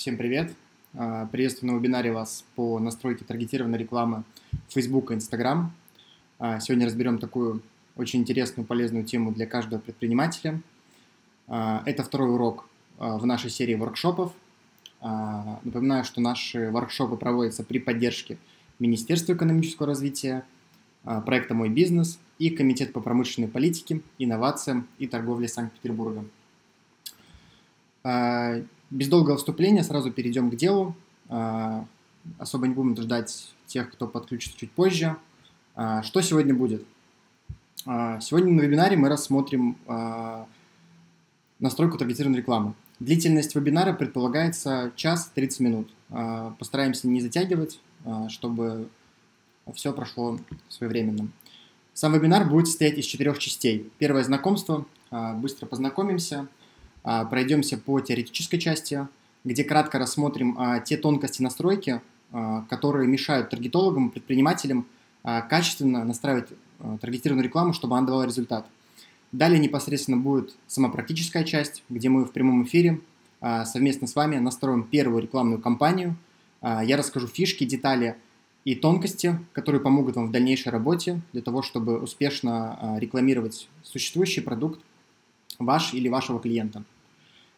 Всем привет! А, приветствую на вебинаре вас по настройке таргетированной рекламы Facebook и Instagram. А, сегодня разберем такую очень интересную, полезную тему для каждого предпринимателя. А, это второй урок в нашей серии воркшопов. Напоминаю, что наши воркшопы проводятся при поддержке Министерства экономического развития, проекта «Мой бизнес» и Комитет по промышленной политике, инновациям и торговле Санкт-Петербурга. Без долгого вступления сразу перейдем к делу. А, особо не будем ждать тех, кто подключится чуть позже. А, что сегодня будет? А, сегодня на вебинаре мы рассмотрим настройку таргетированной рекламы. Длительность вебинара предполагается час 30 минут. Постараемся не затягивать, чтобы все прошло своевременно. Сам вебинар будет состоять из четырех частей. Первое знакомство, быстро познакомимся – пройдемся по теоретической части, где кратко рассмотрим а, те тонкости настройки, а, которые мешают таргетологам предпринимателям качественно настраивать таргетированную рекламу, чтобы она давала результат. Далее непосредственно будет сама практическая часть, где мы в прямом эфире совместно с вами настроим первую рекламную кампанию. Я расскажу фишки, детали и тонкости, которые помогут вам в дальнейшей работе для того, чтобы успешно рекламировать существующий продукт ваш или вашего клиента.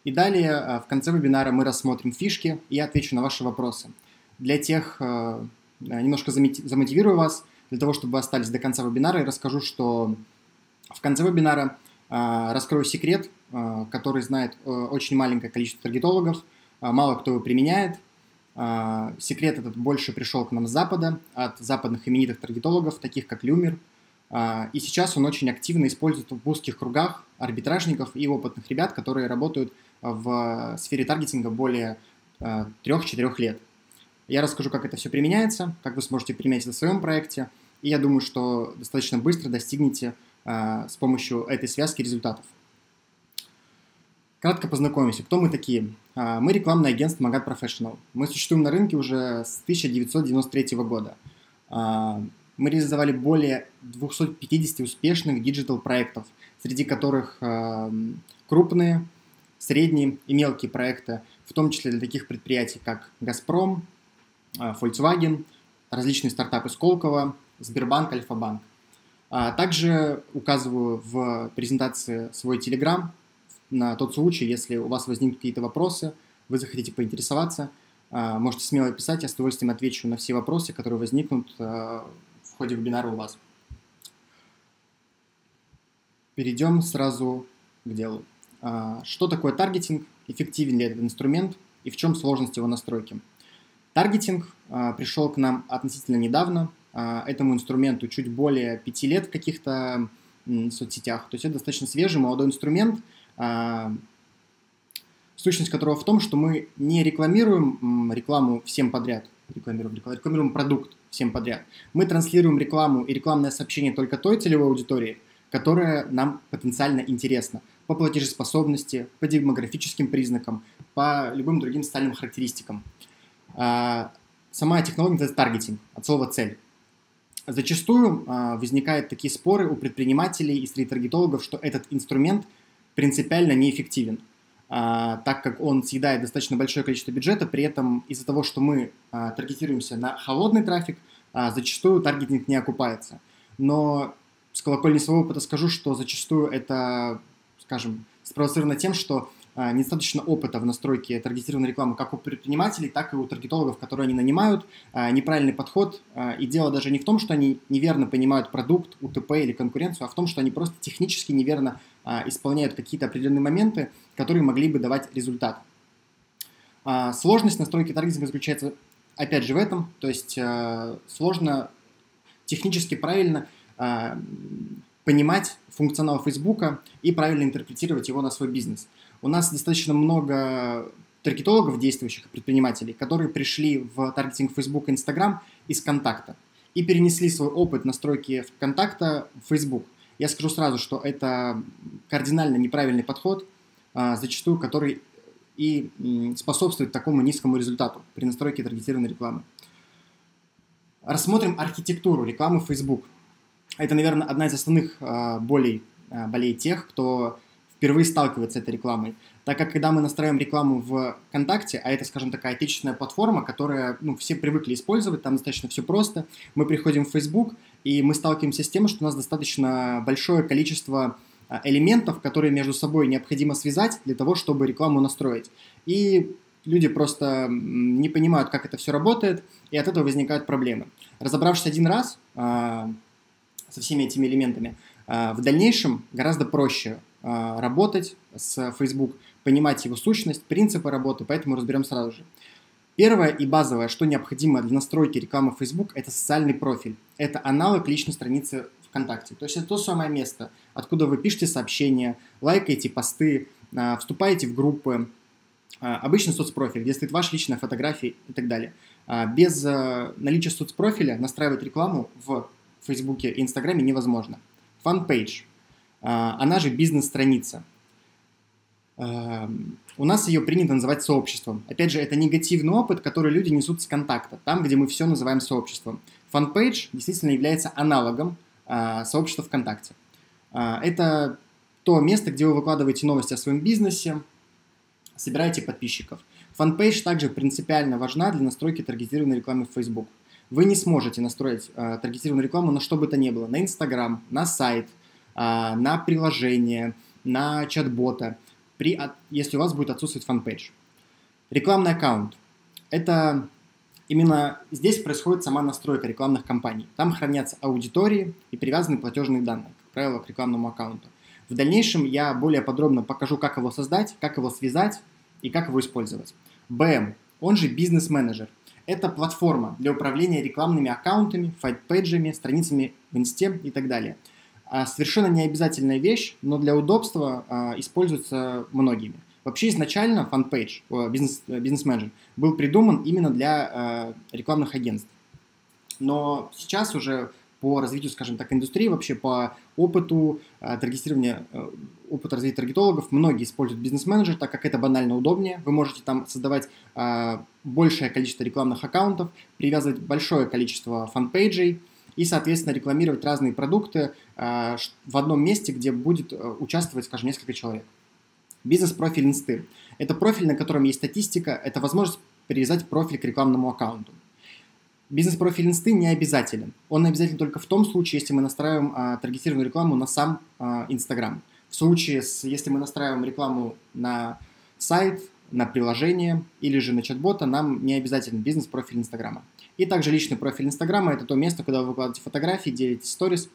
И далее э, в конце вебинара мы рассмотрим фишки и я отвечу на ваши вопросы. Для тех, э, немножко замотивирую вас, для того, чтобы вы остались до конца вебинара, и расскажу, что в конце вебинара э, раскрою секрет, который знает очень маленькое количество таргетологов, мало кто его применяет. Секрет этот больше пришел к нам с Запада, от западных именитых таргетологов, таких как Люмер, и сейчас он очень активно использует в узких кругах арбитражников и опытных ребят, которые работают в сфере таргетинга более 3-4 а, лет. Я расскажу, как это все применяется, как вы сможете применять это в своем проекте, и я думаю, что достаточно быстро достигнете а, с помощью этой связки результатов. Кратко познакомимся, кто мы такие. Мы рекламное агентство Магат Professional. Мы существуем на рынке уже с 1993 года. Мы реализовали более 250 успешных диджитал-проектов, среди которых э, крупные, средние и мелкие проекты, в том числе для таких предприятий, как «Газпром», э, Volkswagen, различные стартапы Сколково, Сбербанк, Альфа-банк. А также указываю в презентации свой Telegram на тот случай, если у вас возникнут какие-то вопросы, вы захотите поинтересоваться, э, можете смело писать, я с удовольствием отвечу на все вопросы, которые возникнут э, ходе вебинара у вас. Перейдем сразу к делу. А, что такое таргетинг, эффективен ли этот инструмент и в чем сложность его настройки? Таргетинг а, пришел к нам относительно недавно. А, этому инструменту чуть более пяти лет в каких-то соцсетях. То есть это достаточно свежий, молодой инструмент, сущность которого в том, что мы не рекламируем рекламу всем подряд, рекламируем, рекламируем продукт всем подряд. Мы транслируем рекламу и рекламное сообщение только той целевой аудитории, которая нам потенциально интересна по платежеспособности, по демографическим признакам, по любым другим социальным характеристикам. А, сама технология называется таргетинг, от слова «цель». Зачастую а, возникают такие споры у предпринимателей и среди таргетологов, что этот инструмент принципиально неэффективен – так как он съедает достаточно большое количество бюджета, при этом из-за того, что мы а, таргетируемся на холодный трафик, а, зачастую таргетинг не окупается. Но с колокольни своего опыта скажу, что зачастую это, скажем, спровоцировано тем, что а, недостаточно опыта в настройке таргетированной рекламы как у предпринимателей, так и у таргетологов, которые они нанимают, а, неправильный подход. А, и дело даже не в том, что они неверно понимают продукт, УТП или конкуренцию, а в том, что они просто технически неверно исполняют какие-то определенные моменты, которые могли бы давать результат. Сложность настройки таргетинга заключается опять же в этом, то есть сложно технически правильно понимать функционал Фейсбука и правильно интерпретировать его на свой бизнес. У нас достаточно много таргетологов, действующих предпринимателей, которые пришли в таргетинг Facebook и Instagram из контакта и перенесли свой опыт настройки контакта в Facebook. Я скажу сразу, что это кардинально неправильный подход, а, зачастую который и способствует такому низкому результату при настройке таргетированной рекламы. Рассмотрим архитектуру рекламы в Facebook. Это, наверное, одна из основных а, болей, а, болей тех, кто впервые сталкивается с этой рекламой. Так как когда мы настраиваем рекламу в ВКонтакте, а это, скажем, такая отечественная платформа, которая, ну, все привыкли использовать, там достаточно все просто, мы приходим в Facebook, и мы сталкиваемся с тем, что у нас достаточно большое количество а, элементов, которые между собой необходимо связать для того, чтобы рекламу настроить. И люди просто не понимают, как это все работает, и от этого возникают проблемы. Разобравшись один раз э, со всеми этими элементами, э, в дальнейшем гораздо проще э, работать с Facebook, понимать его сущность, принципы работы, поэтому разберем сразу же. Первое и базовое, что необходимо для настройки рекламы Facebook, это социальный профиль. Это аналог личной страницы ВКонтакте. То есть это то самое место, откуда вы пишете сообщения, лайкаете посты, вступаете в группы, обычный соцпрофиль, где стоит ваша личная фотография и так далее. Без наличия соцпрофиля настраивать рекламу в Фейсбуке и Инстаграме невозможно. Фанпейдж, она же бизнес-страница. Эм, у нас ее принято называть сообществом. Опять же, это негативный опыт, который люди несут с контакта, там, где мы все называем сообществом. Fan page действительно является аналогом э, сообщества ВКонтакте. Э, это то место, где вы выкладываете новости о своем бизнесе, собираете подписчиков. Fan page также принципиально важна для настройки таргетированной рекламы в Facebook. Вы не сможете настроить э, таргетированную рекламу на что бы то ни было, на Instagram, на сайт, э, на приложение, на чат-бота – при, если у вас будет отсутствовать fan page. Рекламный аккаунт. Это именно здесь происходит сама настройка рекламных кампаний. Там хранятся аудитории и привязаны платежные данные, как правило, к рекламному аккаунту. В дальнейшем я более подробно покажу, как его создать, как его связать и как его использовать. BM, он же бизнес-менеджер. Это платформа для управления рекламными аккаунтами, fan page ами, страницами в инсте и так далее – совершенно не обязательная вещь, но для удобства а, используется многими. Вообще изначально fan page, бизнес, бизнес-менеджер, был придуман именно для а, рекламных агентств. Но сейчас уже по развитию, скажем так, индустрии, вообще по опыту таргетирования, опыта развития таргетологов, многие используют бизнес-менеджер, так как это банально удобнее. Вы можете там создавать большее количество рекламных аккаунтов, привязывать большое количество fan page ей, и, соответственно, рекламировать разные продукты э, в одном месте, где будет э, участвовать, скажем, несколько человек. Бизнес-профиль инсты. Это профиль, на котором есть статистика, это возможность привязать профиль к рекламному аккаунту. Бизнес-профиль инсты не обязателен. Он обязателен только в том случае, если мы настраиваем а, таргетированную рекламу на сам Инстаграм. в случае, с, если мы настраиваем рекламу на сайт, на приложение или же на чат-бота, нам не обязателен бизнес-профиль Инстаграма. И также личный профиль Инстаграма – это то место, куда вы выкладываете фотографии, делитесь сторис.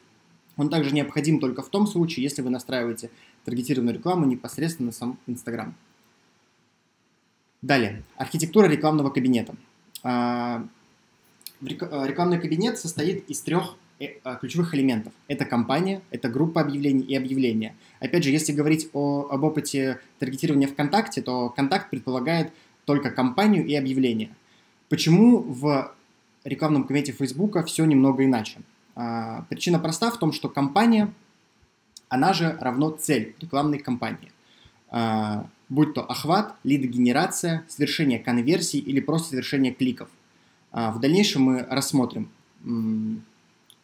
Он также необходим только в том случае, если вы настраиваете таргетированную рекламу непосредственно на сам Инстаграм. Далее. Архитектура рекламного кабинета. А, а, рекламный кабинет состоит из трех ключевых элементов. Это компания, это группа объявлений и объявления. Опять же, если говорить о, об опыте таргетирования ВКонтакте, то контакт предполагает только компанию и объявление. Почему в рекламном кабинете Фейсбука все немного иначе. А, причина проста в том, что компания, она же равно цель рекламной кампании. А, будь то охват, лидогенерация, совершение конверсий или просто совершение кликов. А, в дальнейшем мы рассмотрим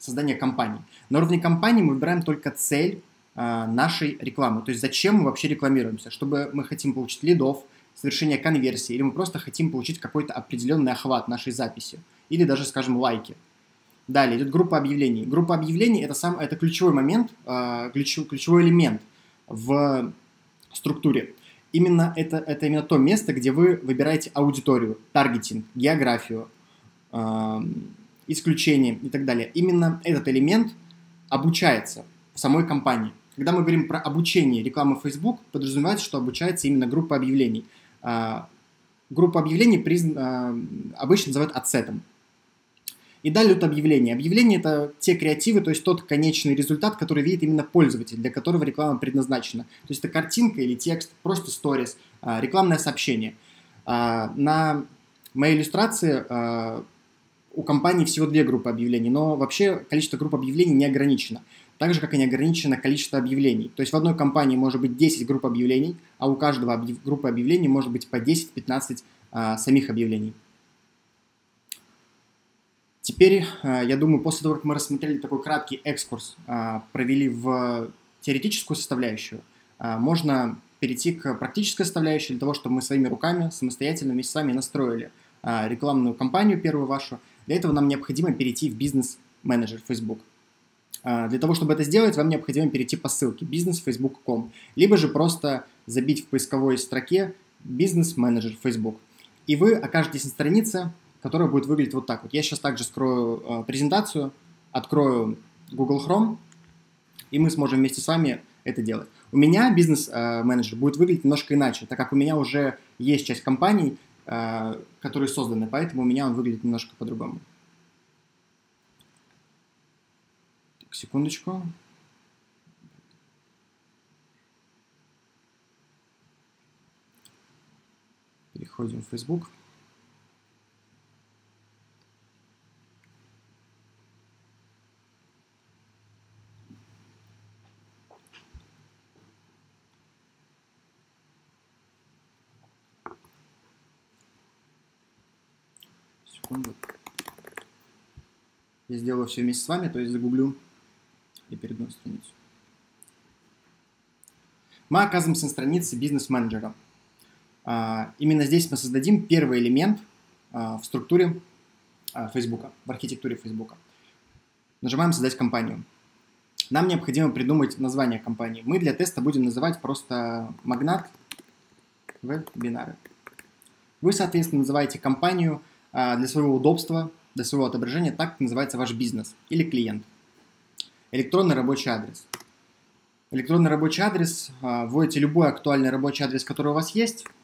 создание кампании. На уровне кампании мы выбираем только цель нашей рекламы. То есть зачем мы вообще рекламируемся? Чтобы мы хотим получить лидов, совершение конверсии, или мы просто хотим получить какой-то определенный охват нашей записи или даже, скажем, лайки. Далее идет группа объявлений. Группа объявлений это, сам, это ключевой момент, э, ключевой, ключевой элемент в структуре. Именно это, это именно то место, где вы выбираете аудиторию, таргетинг, географию, э, исключение и так далее. Именно этот элемент обучается в самой компании. Когда мы говорим про обучение рекламы Facebook, подразумевается, что обучается именно группа объявлений. Э, группа объявлений призна, обычно называют отсетом. И далее идут объявления. Объявления – это те креативы, то есть тот конечный результат, который видит именно пользователь, для которого реклама предназначена. То есть это картинка или текст, просто сторис, а, рекламное сообщение. А, на моей иллюстрации а, у компании всего две группы объявлений, но вообще количество групп объявлений не ограничено. Так же, как и не ограничено количество объявлений. То есть в одной компании может быть 10 групп объявлений, а у каждого объяв... группы объявлений может быть по 10-15 самих объявлений. Теперь, э, я думаю, после того, как мы рассмотрели такой краткий экскурс, э, провели в теоретическую составляющую, э, можно перейти к практической составляющей для того, чтобы мы своими руками самостоятельно вместе с вами настроили рекламную кампанию первую вашу. Для этого нам необходимо перейти в бизнес-менеджер Facebook. Для того, чтобы это сделать, вам необходимо перейти по ссылке businessfacebook.com, либо же просто забить в поисковой строке бизнес-менеджер Facebook. И вы окажетесь на странице, которая будет выглядеть вот так вот. Я сейчас также скрою э, презентацию, открою Google Chrome, и мы сможем вместе с вами это делать. У меня бизнес-менеджер будет выглядеть немножко иначе, так как у меня уже есть часть компаний, которые созданы, поэтому у меня он выглядит немножко по-другому. Секундочку. Переходим в Facebook. Секунду. Я сделаю все вместе с вами, то есть загублю и перейду на страницу. Мы оказываемся на странице бизнес-менеджера. А, именно здесь мы создадим первый элемент а, в структуре а, Facebook, в архитектуре Facebook. Нажимаем «Создать компанию». Нам необходимо придумать название компании. Мы для теста будем называть просто «Магнат вебинары». Вы, соответственно, называете компанию для своего удобства, для своего отображения так, называется ваш бизнес или клиент. Электронный рабочий адрес. Электронный рабочий адрес, вводите любой актуальный рабочий адрес, который у вас есть –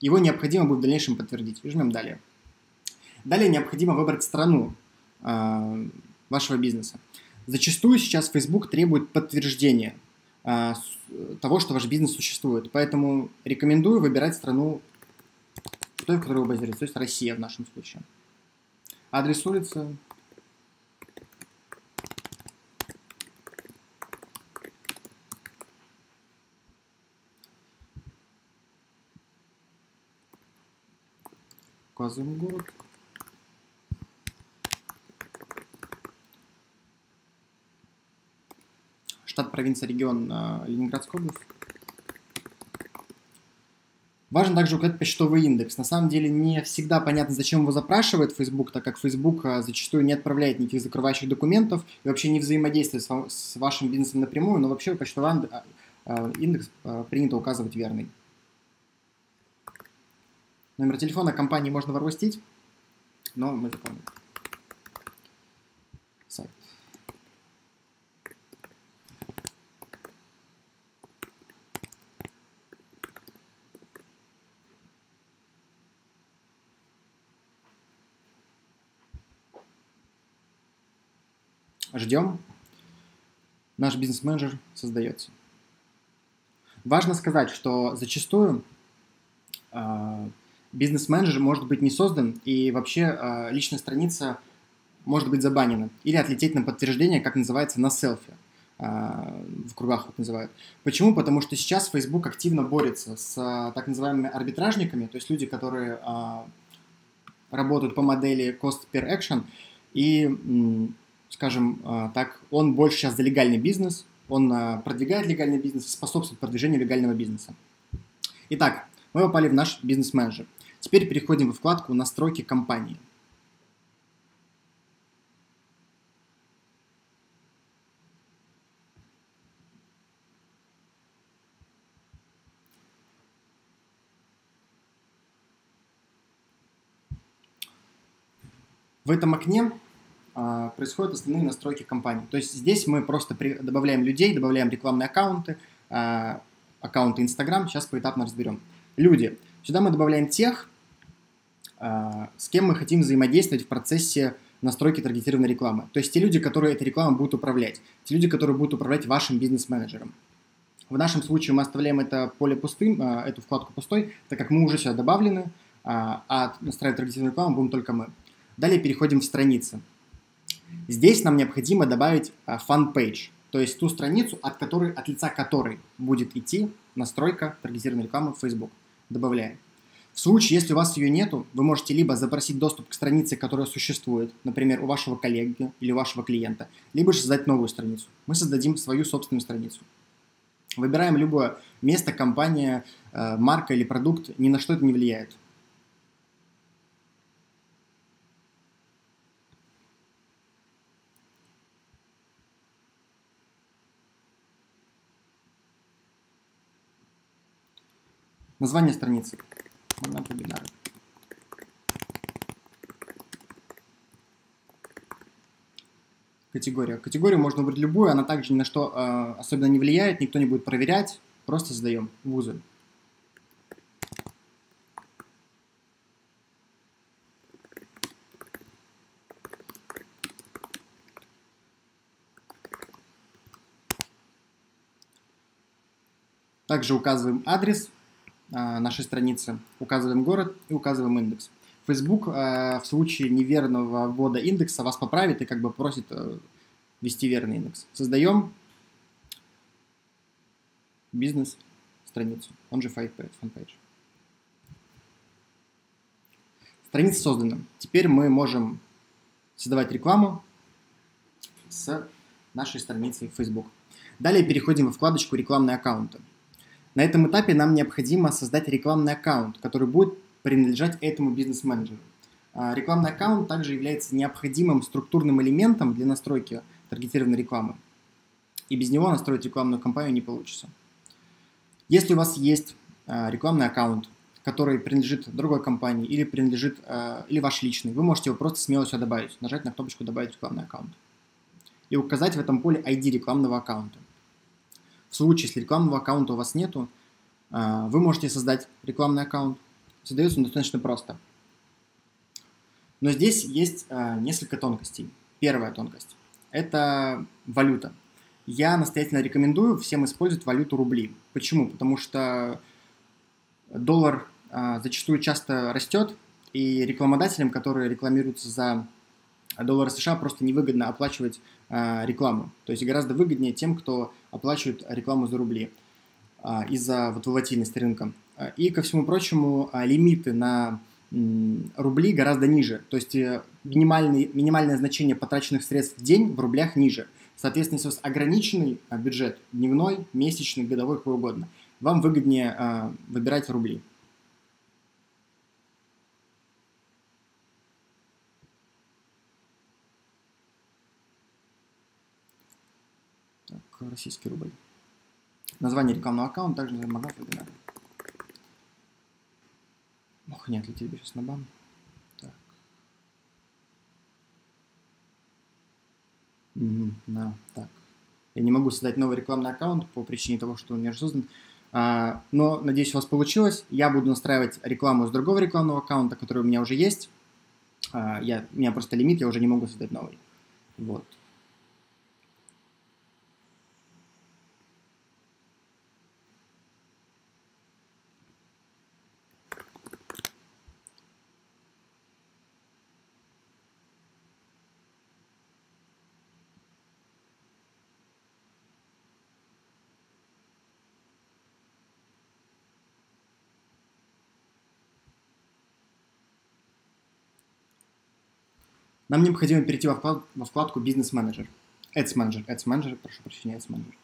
его необходимо будет в дальнейшем подтвердить. Жмем «Далее». Далее необходимо выбрать страну э, вашего бизнеса. Зачастую сейчас Facebook требует подтверждения того, что ваш бизнес существует. Поэтому рекомендую выбирать страну, той, в которой то есть Россия в нашем случае. Адрес улицы Указываем город. Штат, провинция, регион э, Ленинградская область. Важно также указать почтовый индекс. На самом деле не всегда понятно, зачем его запрашивает Facebook, так как Facebook э, зачастую не отправляет никаких закрывающих документов и вообще не взаимодействует с вашим бизнесом напрямую, но вообще почтовый э, индекс принято указывать верный. Номер телефона компании можно возвратить, но мы запомним. Сайт. Ждем. Наш бизнес-менеджер создается. Важно сказать, что зачастую а, бизнес-менеджер может быть не создан, и вообще э, личная страница может быть забанена. Или отлететь на подтверждение, как называется, на селфи. Э, в кругах вот называют. Почему? Потому что сейчас Facebook активно борется с э, так называемыми арбитражниками, то есть люди, которые э, работают по модели cost per action, и, скажем э, так, он больше сейчас за легальный бизнес, он э, продвигает легальный бизнес способствует продвижению легального бизнеса. Итак, мы попали в наш бизнес-менеджер. Теперь переходим во вкладку «Настройки компании». В этом окне происходят основные настройки компании. То есть здесь мы просто при, добавляем людей, добавляем рекламные аккаунты, а, аккаунты Instagram. Сейчас поэтапно разберем. Люди. Сюда мы добавляем тех, а, с кем мы хотим взаимодействовать в процессе настройки таргетированной рекламы. То есть те люди, которые этой рекламой будут управлять. Те люди, которые будут управлять вашим бизнес-менеджером. В нашем случае мы оставляем это поле пустым, а, эту вкладку пустой, так как мы уже сюда добавлены, а, а настраивать таргетированную рекламу будем только мы. Далее переходим в страницы. Здесь нам необходимо добавить fan page, то есть ту страницу, от, которой, от лица которой будет идти настройка таргетированной рекламы в Facebook. Добавляем. В случае, если у вас ее нету, вы можете либо запросить доступ к странице, которая существует, например, у вашего коллеги или у вашего клиента, либо же создать новую страницу. Мы создадим свою собственную страницу. Выбираем любое место, компания, э, марка или продукт, ни на что это не влияет. Название страницы. На вебинары. Категория. Категорию можно выбрать любую, она также ни на что э, особенно не влияет, никто не будет проверять, просто задаем вузы. Также указываем адрес нашей страницы, указываем город и указываем индекс. Facebook э, в случае неверного ввода индекса вас поправит и как бы просит э, ввести верный индекс. Создаем бизнес-страницу, он же фанпейдж. Страница создана. Теперь мы можем создавать рекламу с нашей страницы Facebook. Далее переходим во вкладочку «Рекламные аккаунты». На этом этапе нам необходимо создать рекламный аккаунт, который будет принадлежать этому бизнес-менеджеру. А, рекламный аккаунт также является необходимым структурным элементом для настройки таргетированной рекламы. И без него настроить рекламную кампанию не получится. Если у вас есть а, рекламный аккаунт, который принадлежит другой компании или принадлежит, а, или ваш личный, вы можете его просто смело сюда добавить, нажать на кнопочку «Добавить рекламный аккаунт» и указать в этом поле ID рекламного аккаунта. В случае, если рекламного аккаунта у вас нету, вы можете создать рекламный аккаунт, Создается он достаточно просто. Но здесь есть э, несколько тонкостей. Первая тонкость – это валюта. Я настоятельно рекомендую всем использовать валюту рубли. Почему? Потому что доллар э, зачастую часто растет, и рекламодателям, которые рекламируются за доллары США, просто невыгодно оплачивать э, рекламу. То есть гораздо выгоднее тем, кто оплачивает рекламу за рубли э, из-за вот, волатильности рынка. И, ко всему прочему, а, лимиты на рубли гораздо ниже. То есть э, минимальный, минимальное значение потраченных средств в день в рублях ниже. Соответственно, если у вас ограниченный а, бюджет, дневной, месячный, годовой, какой угодно, вам выгоднее а, выбирать рубли. Так, российский рубль. Название рекламного аккаунта также магазин вебинара. Ох, не отлетели сейчас на бан. Так. Угу, да, так. Я не могу создать новый рекламный аккаунт по причине того, что он не создан. А, но, надеюсь, у вас получилось. Я буду настраивать рекламу с другого рекламного аккаунта, который у меня уже есть. А, я, у меня просто лимит, я уже не могу создать новый. Вот. Нам необходимо перейти во, вклад, во вкладку «Бизнес-менеджер». Ads Manager, Ads Manager, прошу прощения, Ads Manager.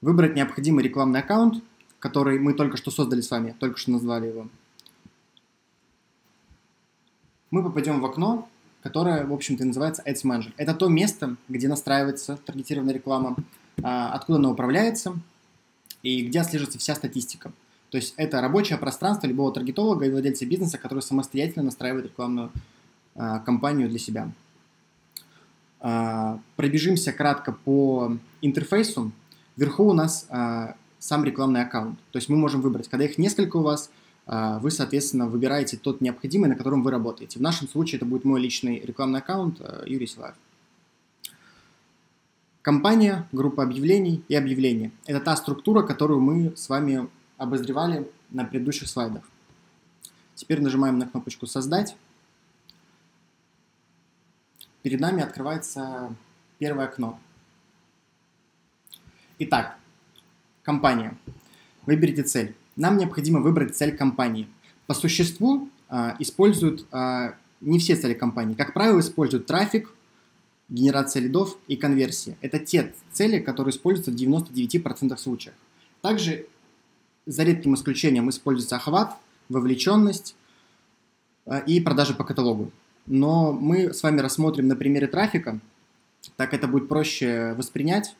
Выбрать необходимый рекламный аккаунт, который мы только что создали с вами, только что назвали его. Мы попадем в окно, которое, в общем-то, называется Ads Manager. Это то место, где настраивается таргетированная реклама, а, откуда она управляется и где отслеживается вся статистика. То есть это рабочее пространство любого таргетолога и владельца бизнеса, который самостоятельно настраивает рекламную э, кампанию для себя. Э, пробежимся кратко по интерфейсу. Вверху у нас э, сам рекламный аккаунт. То есть мы можем выбрать, когда их несколько у вас, э, вы, соответственно, выбираете тот необходимый, на котором вы работаете. В нашем случае это будет мой личный рекламный аккаунт э, Юрий Силаев. Компания, группа объявлений и объявления. Это та структура, которую мы с вами обозревали на предыдущих слайдах. Теперь нажимаем на кнопочку «Создать». Перед нами открывается первое окно. Итак, компания. Выберите цель. Нам необходимо выбрать цель компании. По существу э, используют э, не все цели компании. Как правило, используют трафик, генерация лидов и конверсия. Это те цели, которые используются в 99% случаев. Также, за редким исключением, используется охват, вовлеченность э, и продажи по каталогу. Но мы с вами рассмотрим на примере трафика, так это будет проще воспринять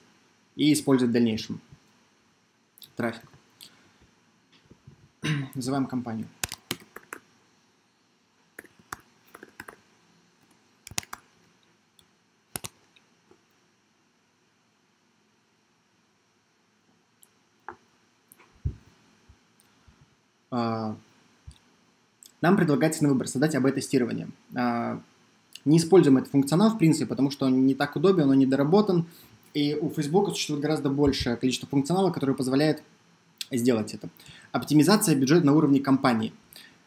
и использовать в дальнейшем. Трафик. Называем компанию. Нам предлагается на выбор создать АБ-тестирование. А, не используем этот функционал, в принципе, потому что он не так удобен, он недоработан, и у Facebook существует гораздо большее количество функционала, которое позволяет сделать это. Оптимизация бюджета на уровне компании.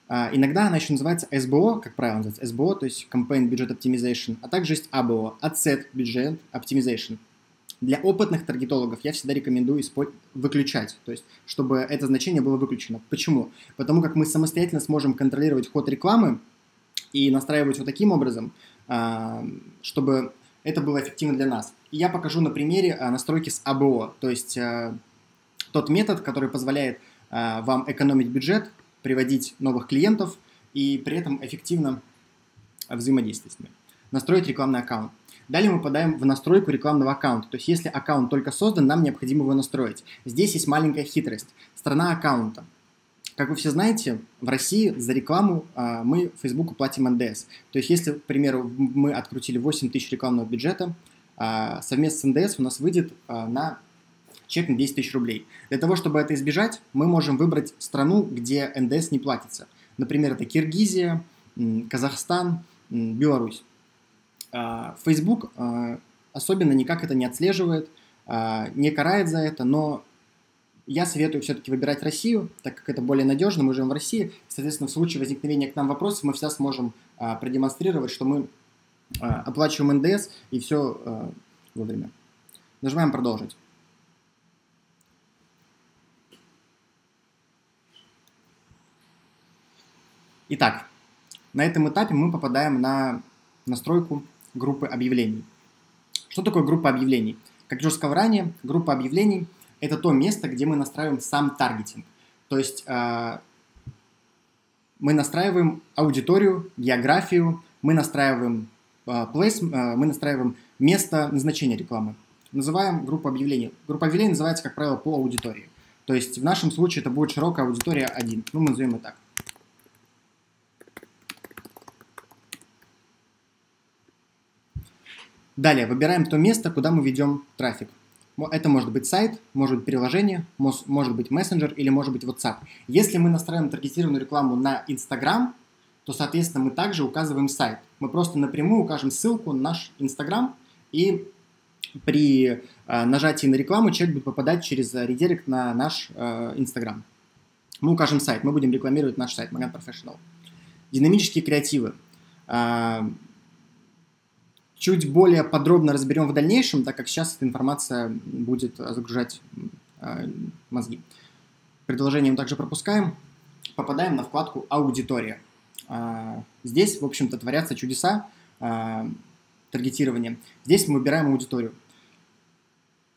А, иногда она еще называется SBO, как правило называется SBO, то есть Campaign Budget Optimization, а также есть ABO, Asset Budget Optimization – для опытных таргетологов я всегда рекомендую выключать, то есть чтобы это значение было выключено. Почему? Потому как мы самостоятельно сможем контролировать ход рекламы и настраивать его таким образом, а, чтобы это было эффективно для нас. И я покажу на примере а, настройки с АБО, то есть а, тот метод, который позволяет вам экономить бюджет, приводить новых клиентов и при этом эффективно взаимодействовать с ними. Настроить рекламный аккаунт. Далее мы попадаем в настройку рекламного аккаунта. То есть если аккаунт только создан, нам необходимо его настроить. Здесь есть маленькая хитрость. Страна аккаунта. Как вы все знаете, в России за рекламу а, мы Facebook платим НДС. То есть если, к примеру, мы открутили 8 тысяч рекламного бюджета, а, совместно с НДС у нас выйдет а, на чек на 10 тысяч рублей. Для того, чтобы это избежать, мы можем выбрать страну, где НДС не платится. Например, это Киргизия, Казахстан, Беларусь. А, Facebook а, особенно никак это не отслеживает, а, не карает за это, но я советую все-таки выбирать Россию, так как это более надежно, мы живем в России. Соответственно, в случае возникновения к нам вопросов мы всегда сможем продемонстрировать, что мы оплачиваем НДС и все вовремя. Нажимаем «Продолжить». Итак, на этом этапе мы попадаем на настройку группы объявлений. Что такое группа объявлений? Как я уже сказал ранее, группа объявлений – это то место, где мы настраиваем сам таргетинг. То есть э, мы настраиваем аудиторию, географию, мы настраиваем э, place, э, мы настраиваем место назначения рекламы. Называем группу объявлений. Группа объявлений называется, как правило, по аудитории. То есть в нашем случае это будет широкая аудитория 1. Ну, мы назовем ее так. Далее выбираем то место, куда мы ведем трафик. Это может быть сайт, может быть приложение, может быть мессенджер или может быть WhatsApp. Если мы настраиваем таргетированную рекламу на Instagram, то, соответственно, мы также указываем сайт. Мы просто напрямую укажем ссылку на наш Instagram, и при э, нажатии на рекламу человек будет попадать через редирект на наш э, Instagram. Мы укажем сайт, мы будем рекламировать наш сайт Magnet Professional. Динамические креативы. Э, чуть более подробно разберем в дальнейшем, так как сейчас эта информация будет загружать э, мозги. Предложение мы также пропускаем. Попадаем на вкладку «Аудитория». Э, здесь, в общем-то, творятся чудеса э, таргетирования. Здесь мы выбираем аудиторию.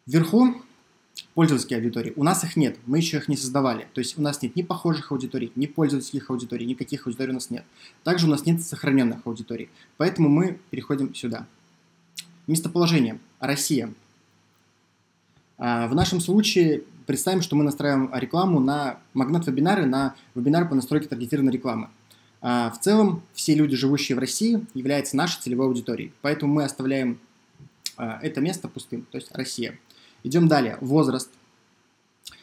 Вверху пользовательские аудитории. У нас их нет, мы еще их не создавали. То есть у нас нет ни похожих аудиторий, ни пользовательских аудиторий, никаких аудиторий у нас нет. Также у нас нет сохраненных аудиторий. Поэтому мы переходим сюда. Местоположение. Россия. А, в нашем случае представим, что мы настраиваем рекламу на магнат-вебинары, на вебинары по настройке таргетированной рекламы. А, в целом, все люди, живущие в России, являются нашей целевой аудиторией. Поэтому мы оставляем а, это место пустым, то есть Россия. Идем далее. Возраст.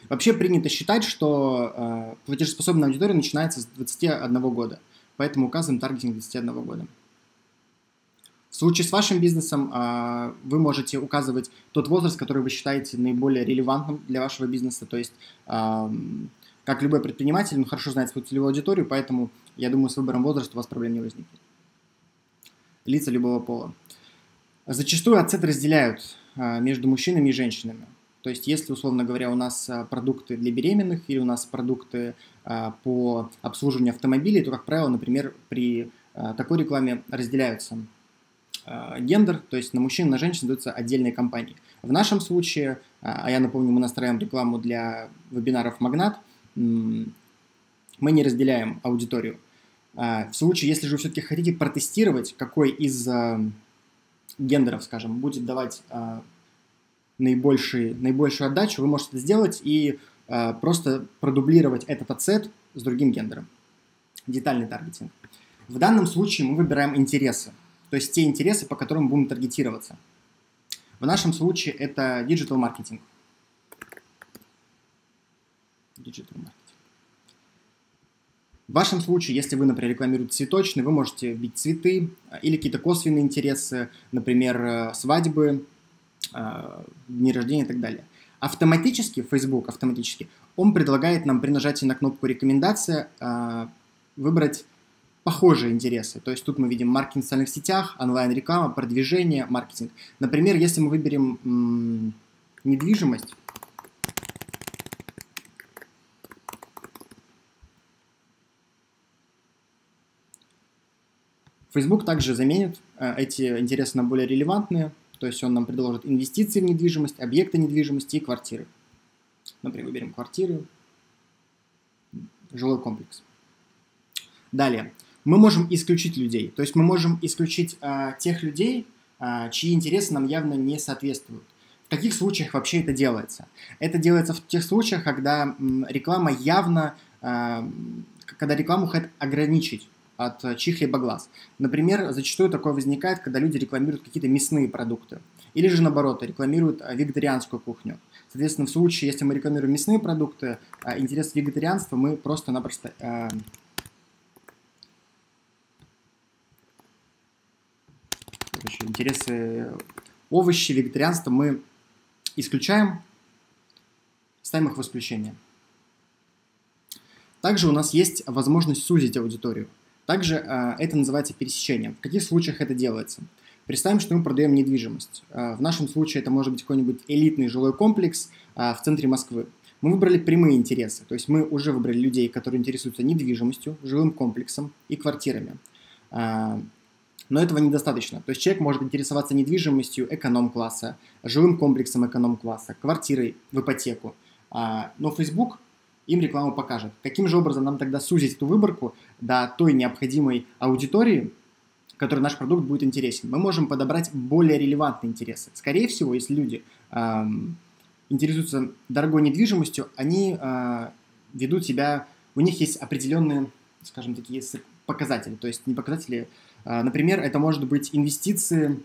Вообще принято считать, что платежеспособная аудитория начинается с 21 года. Поэтому указываем таргетинг 21 года. В случае с вашим бизнесом а, вы можете указывать тот возраст, который вы считаете наиболее релевантным для вашего бизнеса. То есть, а, как любой предприниматель, он хорошо знает свою целевую аудиторию, поэтому, я думаю, с выбором возраста у вас проблем не возникнет. Лица любого пола. Зачастую ацет разделяют а, между мужчинами и женщинами. То есть, если, условно говоря, у нас продукты для беременных или у нас продукты по обслуживанию автомобилей, то, как правило, например, при такой рекламе разделяются гендер, то есть на мужчин на женщин даются отдельные компании. В нашем случае, а я напомню, мы настраиваем рекламу для вебинаров «Магнат», мы не разделяем аудиторию. В случае, если же вы все-таки хотите протестировать, какой из гендеров, скажем, будет давать наибольший, наибольшую отдачу, вы можете это сделать и просто продублировать этот ацет с другим гендером. Детальный таргетинг. В данном случае мы выбираем интересы, то есть те интересы, по которым будем таргетироваться. В нашем случае это digital маркетинг. Digital marketing. В вашем случае, если вы, например, рекламируете цветочный, вы можете вбить цветы или какие-то косвенные интересы, например, э, свадьбы, э, дни рождения и так далее. Автоматически, Facebook автоматически, он предлагает нам при нажатии на кнопку «Рекомендация» э, выбрать похожие интересы. То есть тут мы видим маркетинг в социальных сетях, онлайн-реклама, продвижение, маркетинг. Например, если мы выберем м- недвижимость, Facebook также заменит э, эти интересы на более релевантные, то есть он нам предложит инвестиции в недвижимость, объекты недвижимости и квартиры. Например, выберем квартиры, жилой комплекс. Далее, мы можем исключить людей. То есть мы можем исключить э, тех людей, э, чьи интересы нам явно не соответствуют. В каких случаях вообще это делается? Это делается в тех случаях, когда реклама явно, э, когда рекламу хотят ограничить от чьих-либо глаз. Например, зачастую такое возникает, когда люди рекламируют какие-то мясные продукты. Или же наоборот, рекламируют вегетарианскую кухню. Соответственно, в случае, если мы рекламируем мясные продукты, интерес вегетарианства мы просто-напросто короче, интересы овощи, вегетарианства мы исключаем, ставим их в исключение. Также у нас есть возможность сузить аудиторию. Также э, это называется пересечением. В каких случаях это делается? Представим, что мы продаем недвижимость. Э, в нашем случае это может быть какой-нибудь элитный жилой комплекс э, в центре Москвы. Мы выбрали прямые интересы, то есть мы уже выбрали людей, которые интересуются недвижимостью, жилым комплексом и квартирами. Но этого недостаточно. То есть человек может интересоваться недвижимостью эконом-класса, жилым комплексом эконом-класса, квартирой в ипотеку. А, но Facebook им рекламу покажет. Каким же образом нам тогда сузить эту выборку до той необходимой аудитории, которой наш продукт будет интересен? Мы можем подобрать более релевантные интересы. Скорее всего, если люди эм, интересуются дорогой недвижимостью, они э, ведут себя, у них есть определенные, скажем, такие показатели, то есть не показатели например, это может быть инвестиции,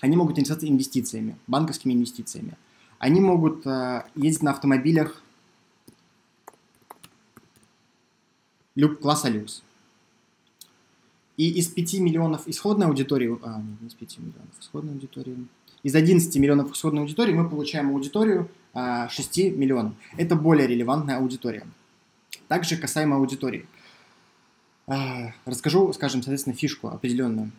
они могут интересоваться инвестициями, банковскими инвестициями. Они могут а, ездить на автомобилях люк, класса люкс. И из 5 миллионов исходной аудитории, а, нет, не из 5 миллионов исходной аудитории, из 11 миллионов исходной аудитории мы получаем аудиторию 6 миллионов. Это более релевантная аудитория. Также касаемо аудитории – а, расскажу, скажем, соответственно, фишку определенную.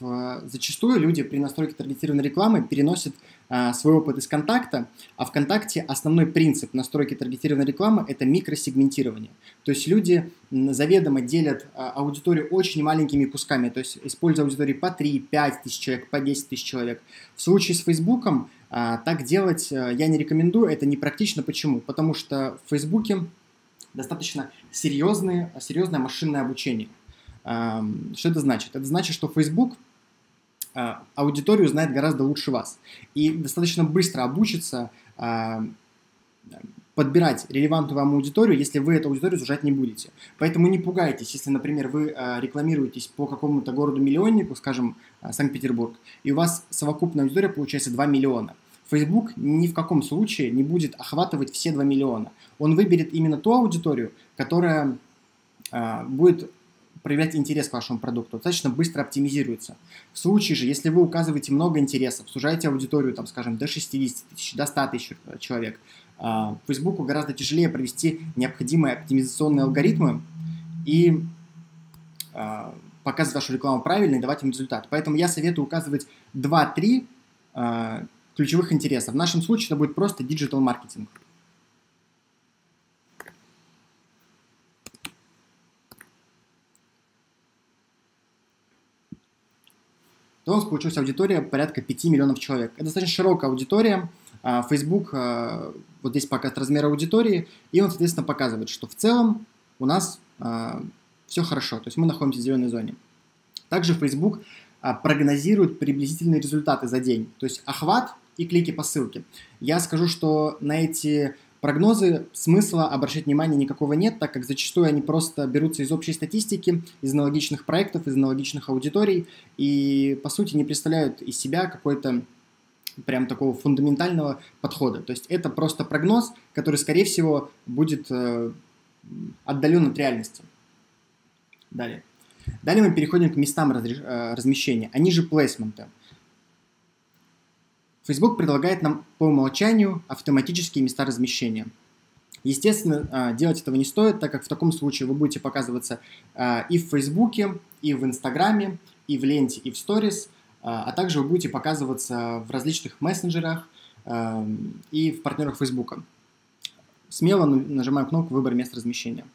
Зачастую люди при настройке таргетированной рекламы переносят а, свой опыт из контакта, а ВКонтакте основной принцип настройки таргетированной рекламы – это микросегментирование. То есть люди заведомо делят а, аудиторию очень маленькими кусками, то есть используя аудиторию по 3-5 тысяч человек, по 10 тысяч человек. В случае с Фейсбуком а, так делать а, я не рекомендую, это непрактично. Почему? Потому что в Фейсбуке достаточно серьезные, серьезное машинное обучение. Что это значит? Это значит, что Facebook а, аудиторию знает гораздо лучше вас и достаточно быстро обучится подбирать релевантную вам аудиторию, если вы эту аудиторию сужать не будете. Поэтому не пугайтесь, если, например, вы а, рекламируетесь по какому-то городу-миллионнику, скажем, Санкт-Петербург, и у вас совокупная аудитория получается 2 миллиона. Facebook ни в каком случае не будет охватывать все 2 миллиона. Он выберет именно ту аудиторию, которая э, будет проявлять интерес к вашему продукту, достаточно быстро оптимизируется. В случае же, если вы указываете много интересов, сужаете аудиторию, там, скажем, до 60 тысяч, до 100 тысяч человек, э, Фейсбуку гораздо тяжелее провести необходимые оптимизационные алгоритмы и э, показывать вашу рекламу правильно и давать им результат. Поэтому я советую указывать 2-3 э, ключевых интересов. В нашем случае это будет просто digital marketing. то у нас получилась аудитория порядка 5 миллионов человек. Это достаточно широкая аудитория. А, Facebook, а, вот здесь показывает размер аудитории, и он, соответственно, показывает, что в целом у нас а, все хорошо, то есть мы находимся в зеленой зоне. Также Facebook прогнозирует приблизительные результаты за день, то есть охват и клики по ссылке. Я скажу, что на эти прогнозы смысла обращать внимание никакого нет, так как зачастую они просто берутся из общей статистики, из аналогичных проектов, из аналогичных аудиторий и, по сути, не представляют из себя какой-то прям такого фундаментального подхода. То есть это просто прогноз, который, скорее всего, будет э, отдален от реальности. Далее. Далее мы переходим к местам э, размещения. Они же плейсменты. Facebook предлагает нам по умолчанию автоматические места размещения. Естественно, э, делать этого не стоит, так как в таком случае вы будете показываться э, и в Facebook, и в Инстаграме, и в ленте, и в сторис – а, а также вы будете показываться в различных мессенджерах и в партнерах Facebook. Смело нажимаем кнопку «Выбор места размещения».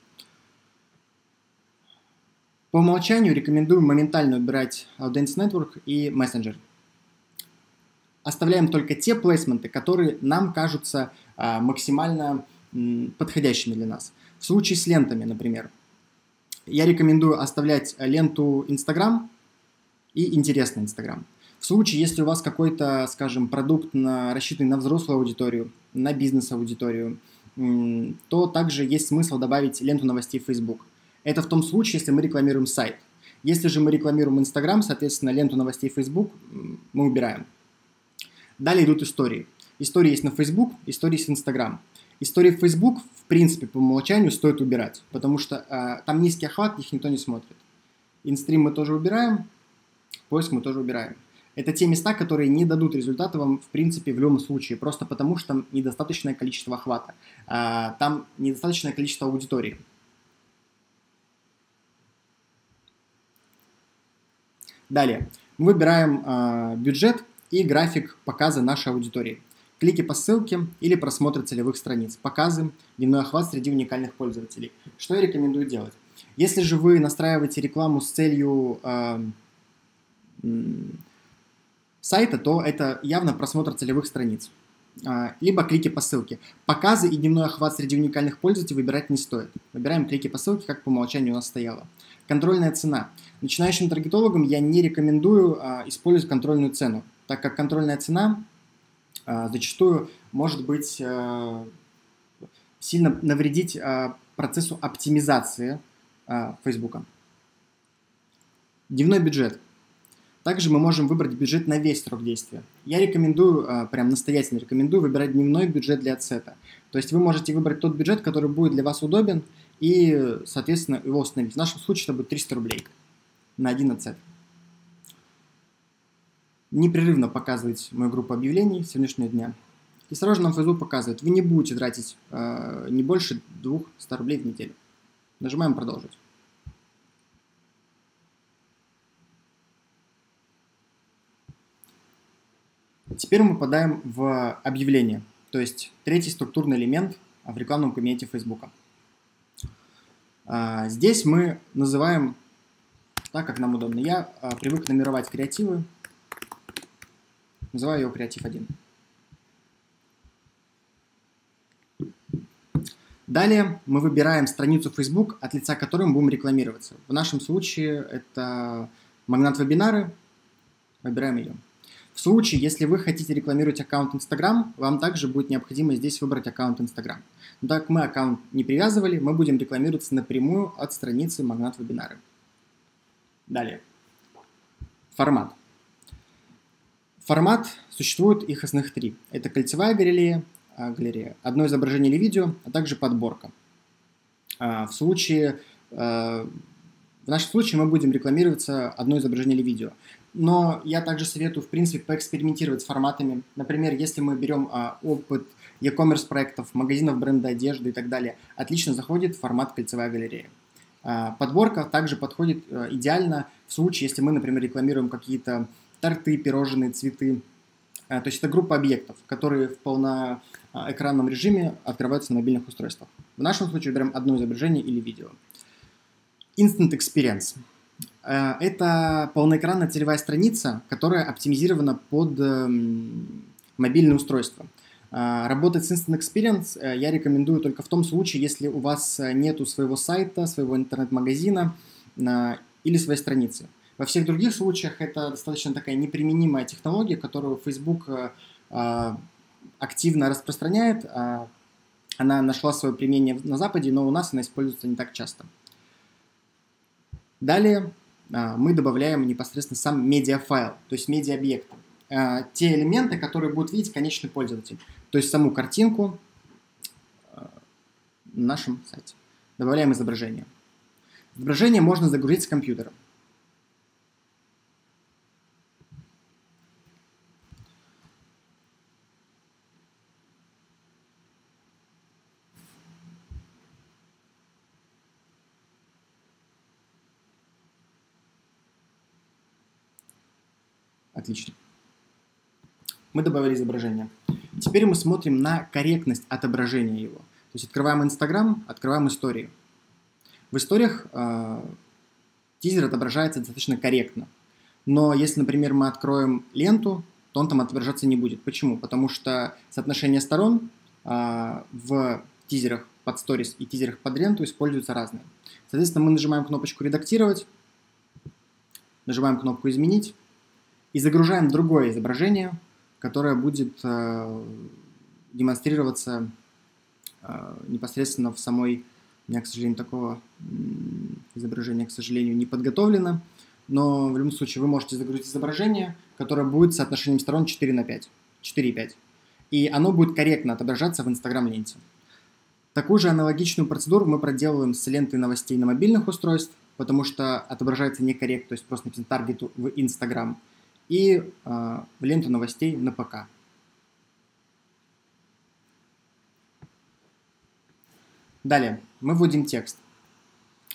По умолчанию рекомендую моментально убирать Audience Network и Messenger. Оставляем только те плейсменты, которые нам кажутся а, максимально подходящими для нас. В случае с лентами, например, я рекомендую оставлять ленту Instagram и интересный Инстаграм. В случае, если у вас какой-то, скажем, продукт на, рассчитанный на взрослую аудиторию, на бизнес-аудиторию, то также есть смысл добавить ленту новостей Facebook. Это в том случае, если мы рекламируем сайт. Если же мы рекламируем Instagram, соответственно, ленту новостей Facebook мы убираем. Далее идут истории. Истории есть на Facebook, истории есть в Instagram. Истории в Facebook, в принципе, по умолчанию стоит убирать, потому что э, там низкий охват, их никто не смотрит. Инстрим мы тоже убираем, Поиск мы тоже убираем. Это те места, которые не дадут результата вам, в принципе, в любом случае, просто потому что там недостаточное количество охвата, а, там недостаточное количество аудитории. Далее, мы выбираем э, бюджет и график показа нашей аудитории. Клики по ссылке или просмотр целевых страниц, показы, дневной охват среди уникальных пользователей. Что я рекомендую делать? Если же вы настраиваете рекламу с целью э, сайта, то это явно просмотр целевых страниц. А, либо клики по ссылке. Показы и дневной охват среди уникальных пользователей выбирать не стоит. Выбираем клики по ссылке, как по умолчанию у нас стояло. Контрольная цена. Начинающим таргетологам я не рекомендую а, использовать контрольную цену, так как контрольная цена а, зачастую может быть а, сильно навредить а, процессу оптимизации а, Facebook. Дневной бюджет. Также мы можем выбрать бюджет на весь срок действия. Я рекомендую, а, прям настоятельно рекомендую выбирать дневной бюджет для отсета. То есть вы можете выбрать тот бюджет, который будет для вас удобен, и, соответственно, его установить. В нашем случае это будет 300 рублей на один отсет. Непрерывно показывать мою группу объявлений сегодняшнего дня. И сразу же нам Facebook показывает, вы не будете тратить э, не больше 200 рублей в неделю. Нажимаем «Продолжить». Теперь мы попадаем в объявление, то есть третий структурный элемент в рекламном кабинете Facebook. А, здесь мы называем так, как нам удобно. Я а, привык номеровать креативы, называю его креатив 1. Далее мы выбираем страницу Facebook, от лица которой мы будем рекламироваться. В нашем случае это магнат вебинары, выбираем ее. В случае, если вы хотите рекламировать аккаунт Instagram, вам также будет необходимо здесь выбрать аккаунт Instagram. Но так мы аккаунт не привязывали, мы будем рекламироваться напрямую от страницы Магнат Вебинары. Далее. Формат. Формат, существует их основных три. Это кольцевая галерея, а, галерея, одно изображение или видео, а также подборка. А, в случае, а, в нашем случае мы будем рекламироваться одно изображение или видео но я также советую, в принципе, поэкспериментировать с форматами. Например, если мы берем опыт e-commerce проектов, магазинов бренда одежды и так далее, отлично заходит формат кольцевая галерея. Подборка также подходит идеально в случае, если мы, например, рекламируем какие-то торты, пирожные, цветы. А, то есть это группа объектов, которые в полноэкранном режиме открываются на мобильных устройствах. В нашем случае берем одно изображение или видео. Instant Experience. Э, это полноэкранная целевая страница, которая оптимизирована под эм, мобильное устройство. Э, работать с Instant Experience э, я рекомендую только в том случае, если у вас нету своего сайта, своего интернет-магазина или своей страницы. Во всех других случаях это достаточно такая неприменимая технология, которую Facebook активно распространяет. Она нашла свое применение на Западе, но у нас она используется не так часто. Далее мы добавляем непосредственно сам медиафайл, то есть медиа-объект. Те элементы, которые будет видеть конечный пользователь. То есть саму картинку на нашем сайте. Добавляем изображение. Изображение можно загрузить с компьютера. Отлично. Мы добавили изображение. Теперь мы смотрим на корректность отображения его. То есть открываем Инстаграм, открываем историю. В историях э, тизер отображается достаточно корректно. Но если, например, мы откроем ленту, то он там отображаться не будет. Почему? Потому что соотношение сторон э, в тизерах под сторис и тизерах под ленту используются разные. Соответственно, мы нажимаем кнопочку «Редактировать», нажимаем кнопку «Изменить», и загружаем другое изображение, которое будет э, демонстрироваться э, непосредственно в самой... У меня, к сожалению, такого изображения, к сожалению, не подготовлено. Но в любом случае вы можете загрузить изображение, которое будет соотношением сторон 4 на 5. 4,5. И оно будет корректно отображаться в Instagram-ленте. Такую же аналогичную процедуру мы проделываем с лентой новостей на мобильных устройствах, потому что отображается некорректно, то есть просто написано таргет в Instagram – и э, в ленту новостей на ПК. Далее, мы вводим текст.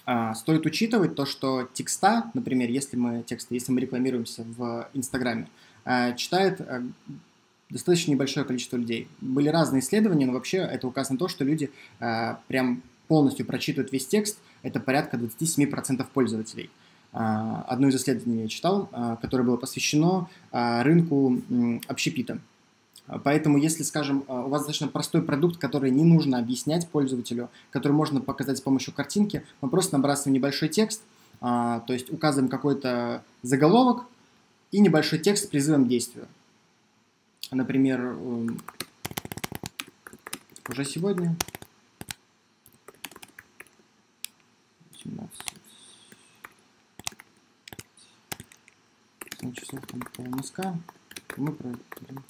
А, стоит учитывать то, что текста, например, если мы тексты, если мы рекламируемся в Инстаграме, а, читает а, достаточно небольшое количество людей. Были разные исследования, но вообще это указано то, что люди прям полностью прочитывают весь текст. Это порядка 27% пользователей. А, одно из исследований я читал, а, которое было посвящено а, рынку общепита. Поэтому, если, скажем, у вас достаточно простой продукт, который не нужно объяснять пользователю, который можно показать с помощью картинки, мы просто набрасываем небольшой текст, то есть указываем какой-то заголовок и небольшой текст с призывом к действию. Например, уже сегодня 18 8 часов там по МСК, мы проверим.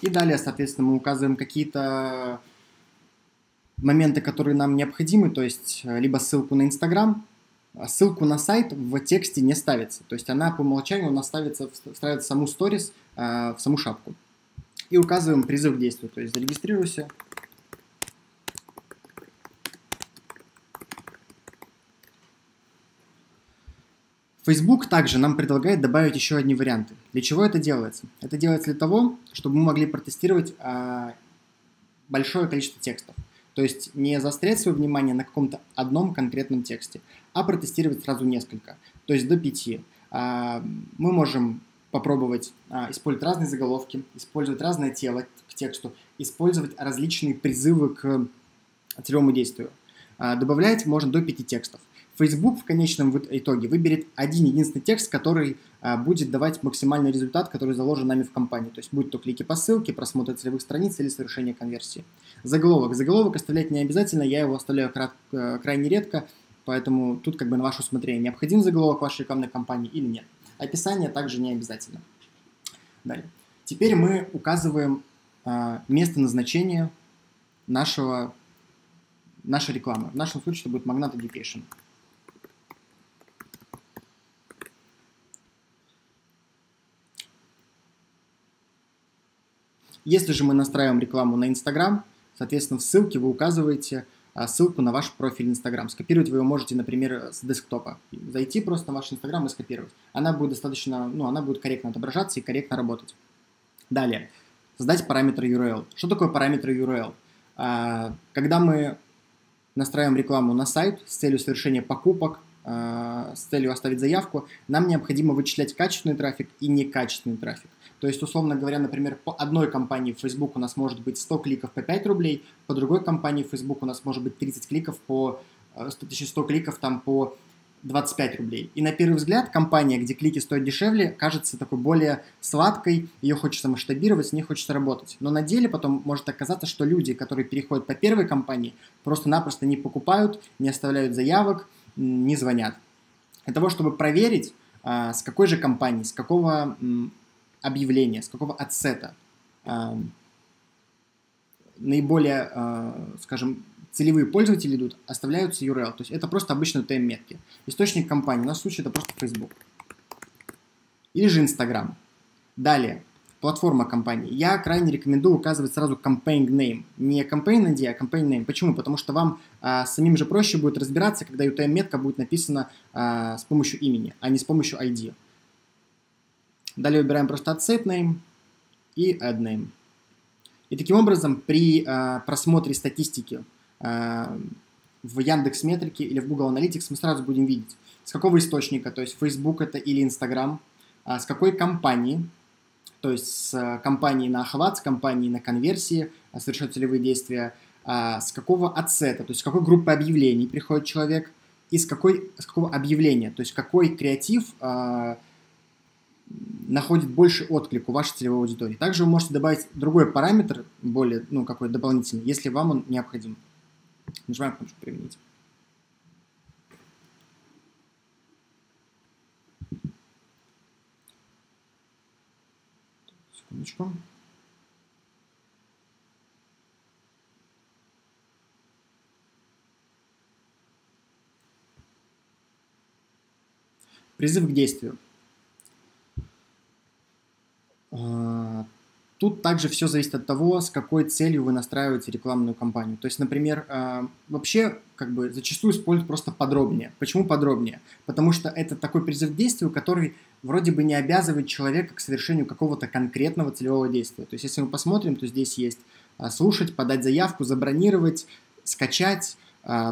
И далее, соответственно, мы указываем какие-то моменты, которые нам необходимы, то есть э, либо ссылку на Инстаграм, а ссылку на сайт в тексте не ставится. То есть она по умолчанию у нас ставится, встраивает саму сторис, э, в саму шапку. И указываем призыв к действию, то есть зарегистрируйся, Facebook также нам предлагает добавить еще одни варианты. Для чего это делается? Это делается для того, чтобы мы могли протестировать а, большое количество текстов. То есть не заострять свое внимание на каком-то одном конкретном тексте, а протестировать сразу несколько, то есть до пяти. А, мы можем попробовать а, использовать разные заголовки, использовать разное тело к тексту, использовать различные призывы к целевому действию. А, добавлять можно до пяти текстов. Facebook в конечном итоге выберет один единственный текст, который а, будет давать максимальный результат, который заложен нами в компании. То есть будь то клики по ссылке, просмотр целевых страниц или совершение конверсии. Заголовок. Заголовок оставлять не обязательно, я его оставляю э, крайне редко, поэтому тут как бы на ваше усмотрение, необходим заголовок вашей рекламной кампании или нет. Описание также не обязательно. Далее. Теперь мы указываем э, место назначения нашего, нашей рекламы. В нашем случае это будет Magnat Education. Если же мы настраиваем рекламу на Instagram, соответственно, в ссылке вы указываете а, ссылку на ваш профиль Instagram. Скопировать вы ее можете, например, с десктопа. Зайти просто на ваш Instagram и скопировать. Она будет достаточно, ну, она будет корректно отображаться и корректно работать. Далее. создать параметр URL. Что такое параметр URL? А, когда мы настраиваем рекламу на сайт с целью совершения покупок, а, с целью оставить заявку, нам необходимо вычислять качественный трафик и некачественный трафик. То есть, условно говоря, например, по одной компании в Facebook у нас может быть 100 кликов по 5 рублей, по другой компании в Facebook у нас может быть 30 кликов по 100, 100 кликов там по 25 рублей. И на первый взгляд компания, где клики стоят дешевле, кажется такой более сладкой, ее хочется масштабировать, с ней хочется работать. Но на деле потом может оказаться, что люди, которые переходят по первой компании, просто-напросто не покупают, не оставляют заявок, не звонят. Для того, чтобы проверить, а, с какой же компании, с какого объявления, с какого отсета а, наиболее, а, скажем, целевые пользователи идут, оставляются URL. То есть это просто обычные TM-метки. Источник компании, в случае это просто Facebook. Или же Instagram. Далее, платформа компании. Я крайне рекомендую указывать сразу campaign name. Не campaign ID, а campaign name. Почему? Потому что вам а, самим же проще будет разбираться, когда UTM-метка будет написана а, с помощью имени, а не с помощью ID. Далее выбираем просто name и add name. И таким образом при а, просмотре статистики а, в Яндекс Метрике или в Google Analytics мы сразу будем видеть, с какого источника, то есть Facebook это или Instagram, а, с какой компании, то есть с компании на охват, с компании на конверсии а, совершают целевые действия, с какого отсета, то есть с какой группы объявлений приходит человек, и с, какой, с какого объявления, то есть какой креатив находит больше отклик у вашей целевой аудитории. Также вы можете добавить другой параметр, более, ну, какой дополнительный, если вам он необходим. Нажимаем кнопочку «Применить». Секундочку. Призыв к действию. А, Тут также все зависит от того, с какой целью вы настраиваете рекламную кампанию. То есть, например, э, вообще как бы зачастую используют просто подробнее. Почему подробнее? Потому что это такой призыв к действию, который вроде бы не обязывает человека к совершению какого-то конкретного целевого действия. То есть, если мы посмотрим, то здесь есть э, слушать, подать заявку, забронировать, скачать,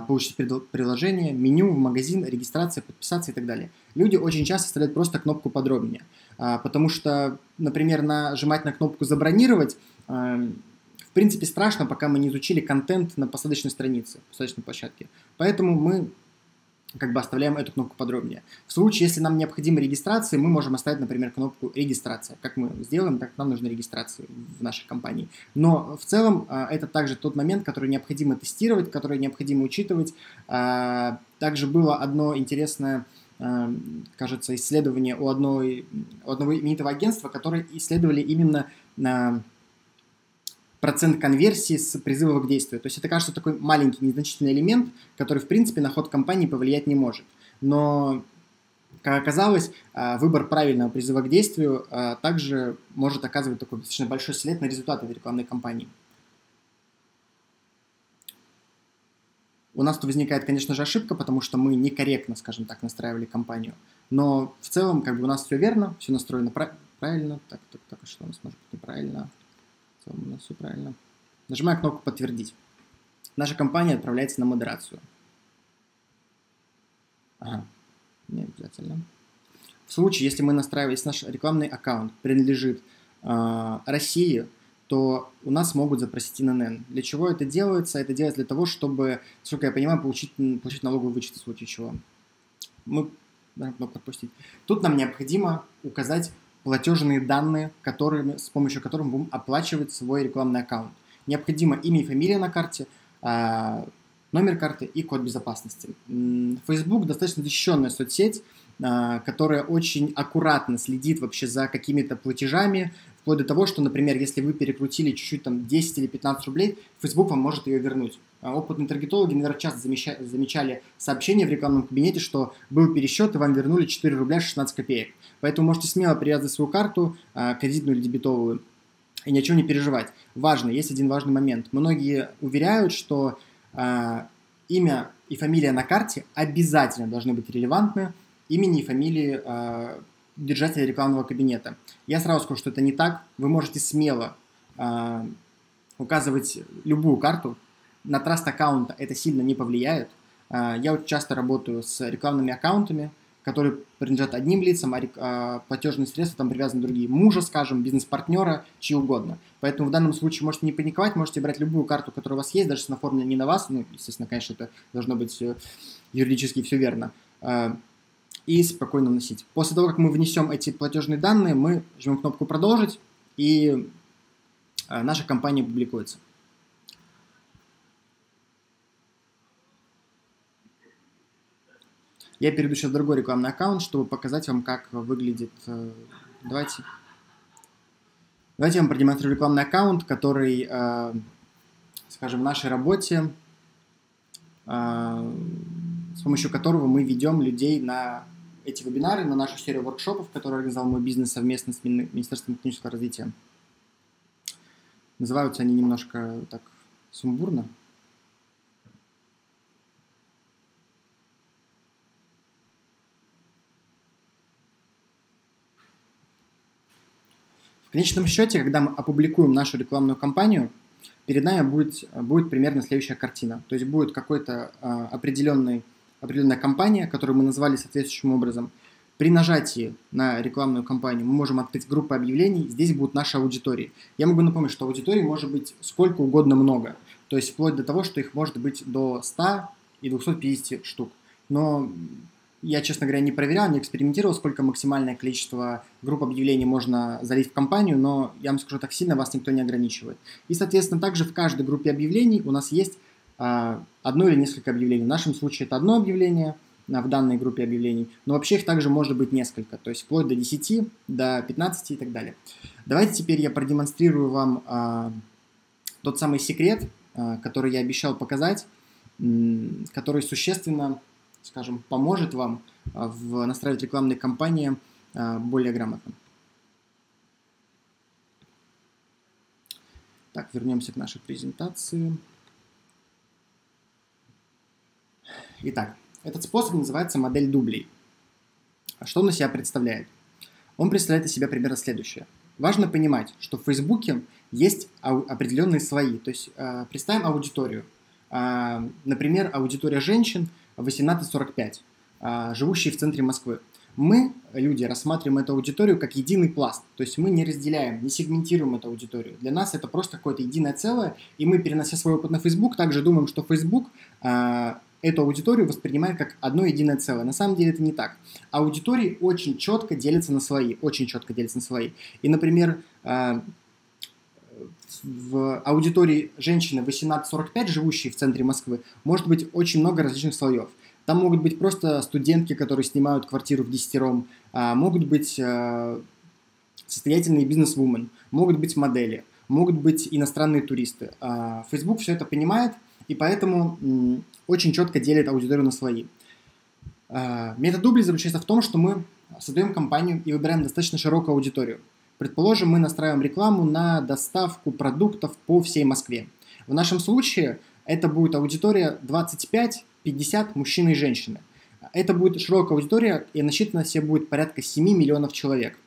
получить приложение, меню, в магазин, регистрация, подписаться и так далее. Люди очень часто ставят просто кнопку подробнее. А, потому что, например, нажимать на кнопку «Забронировать» эм, в принципе страшно, пока мы не изучили контент на посадочной странице, посадочной площадке. Поэтому мы как бы оставляем эту кнопку подробнее. В случае, если нам необходима регистрация, мы можем оставить, например, кнопку «Регистрация». Как мы сделаем, так нам нужна регистрация в нашей компании. Но в целом э, это также тот момент, который необходимо тестировать, который необходимо учитывать. Э, также было одно интересное Эм, кажется, исследование у, одной, у одного именитого агентства, которые исследовали именно процент конверсии с призыва к действию. То есть это, кажется, такой маленький, незначительный элемент, который, в принципе, на ход компании повлиять не может. Но, как оказалось, э, выбор правильного призыва к действию э, также может оказывать такой достаточно большой след на результаты рекламной кампании. У нас тут возникает, конечно же, ошибка, потому что мы некорректно, скажем так, настраивали компанию. Но в целом, как бы у нас все верно, все настроено правильно. Так, так, так, а что у нас может быть неправильно? Целом у нас все правильно. Нажимаю кнопку «Подтвердить». Наша компания отправляется на модерацию. Ага, не обязательно. В случае, если мы настраиваем, если наш рекламный аккаунт принадлежит э, России, то у нас могут запросить ИНН. Для чего это делается? Это делается для того, чтобы, насколько я понимаю, получить, получить налоговый вычет в случае чего. Мы кнопку отпустить. Тут нам необходимо указать платежные данные, которыми, с помощью которых мы будем оплачивать свой рекламный аккаунт. Необходимо имя и фамилия на карте, а, номер карты и код безопасности. Facebook достаточно защищенная соцсеть, а, которая очень аккуратно следит вообще за какими-то платежами, вплоть до того, что, например, если вы перекрутили чуть-чуть там 10 или 15 рублей, Facebook вам может ее вернуть. А опытные таргетологи, наверное, часто замечали сообщения в рекламном кабинете, что был пересчет, и вам вернули 4 рубля 16 копеек. Поэтому можете смело привязать свою карту, а, кредитную или дебетовую, и ничего не переживать. Важно, есть один важный момент. Многие уверяют, что э, имя и фамилия на карте обязательно должны быть релевантны имени и фамилии держателя рекламного кабинета. Я сразу скажу, что это не так. Вы можете смело э, указывать любую карту. На траст аккаунта это сильно не повлияет. Э, я очень часто работаю с рекламными аккаунтами, которые принадлежат одним лицам, а, а платежные средства там привязаны другие. Мужа, скажем, бизнес-партнера, чьи угодно. Поэтому в данном случае можете не паниковать, можете брать любую карту, которая у вас есть, даже если она оформлена не на вас, ну, естественно, конечно, это должно быть э, юридически все верно, и спокойно вносить. После того, как мы внесем эти платежные данные, мы жмем кнопку «Продолжить», и а, наша компания публикуется. Я перейду сейчас в другой рекламный аккаунт, чтобы показать вам, как выглядит... Э, давайте... Давайте я вам продемонстрирую рекламный аккаунт, который, э, скажем, в нашей работе, э, с помощью которого мы ведем людей на эти вебинары, на нашу серию воркшопов, которые организовал мой бизнес совместно с Министерством технического развития. Называются они немножко так сумбурно. конечном счете, когда мы опубликуем нашу рекламную кампанию, перед нами будет, будет примерно следующая картина. То есть будет какой-то э, определенный, определенная компания, которую мы назвали соответствующим образом. При нажатии на рекламную кампанию мы можем открыть группу объявлений, здесь будут наши аудитории. Я могу напомнить, что аудиторий может быть сколько угодно много, то есть вплоть до того, что их может быть до 100 и 250 штук. Но я, честно говоря, не проверял, не экспериментировал, сколько максимальное количество групп объявлений можно залить в компанию, но я вам скажу так сильно, вас никто не ограничивает. И, соответственно, также в каждой группе объявлений у нас есть одно или несколько объявлений. В нашем случае это одно объявление а, в данной группе объявлений, но вообще их также может быть несколько, то есть вплоть до 10, до 15 и так далее. Давайте теперь я продемонстрирую вам а, тот самый секрет, а, который я обещал показать, который существенно скажем, поможет вам а, в настраивать рекламные кампании а, более грамотно. Так, вернемся к нашей презентации. Итак, этот способ называется модель дублей. А что он из себя представляет? Он представляет из себя примерно следующее. Важно понимать, что в Фейсбуке есть определенные слои. То есть представим аудиторию. Например, аудитория женщин – 1845, а, живущие в центре Москвы. Мы, люди, рассматриваем эту аудиторию как единый пласт. То есть мы не разделяем, не сегментируем эту аудиторию. Для нас это просто какое-то единое целое, и мы, перенося свой опыт на Facebook, также думаем, что Facebook эту аудиторию воспринимает как одно единое целое. На самом деле это не так. Аудитории очень четко делятся на слои, очень четко делятся на слои. И, например, а, в аудитории женщины 18-45, живущей в центре Москвы, может быть очень много различных слоев. Там могут быть просто студентки, которые снимают квартиру в десятером, а, могут быть а, состоятельные бизнес-вумен, могут быть модели, могут быть иностранные туристы. А, Facebook все это понимает, и поэтому очень четко делит аудиторию на слои. Метод дубли заключается в том, что мы создаем компанию и выбираем достаточно широкую аудиторию. Предположим, мы настраиваем рекламу на доставку продуктов по всей Москве. В нашем случае это будет аудитория 25-50 мужчин и женщины. Это будет широкая аудитория, и насчитана себе будет порядка 7 миллионов человек.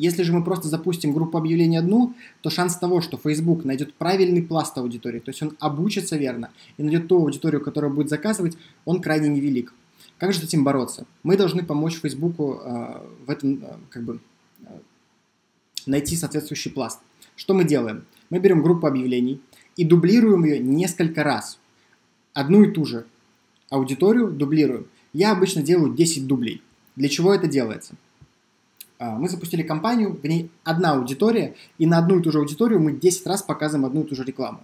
Если же мы просто запустим группу объявлений одну, то шанс того, что Facebook найдет правильный пласт аудитории, то есть он обучится верно и найдет ту аудиторию, которая будет заказывать, он крайне невелик. Как же с этим бороться? Мы должны помочь Facebook э, в этом э, как бы найти соответствующий пласт. Что мы делаем? Мы берем группу объявлений и дублируем ее несколько раз. Одну и ту же аудиторию дублируем. Я обычно делаю 10 дублей. Для чего это делается? А, мы запустили кампанию, в ней одна аудитория, и на одну и ту же аудиторию мы 10 раз показываем одну и ту же рекламу.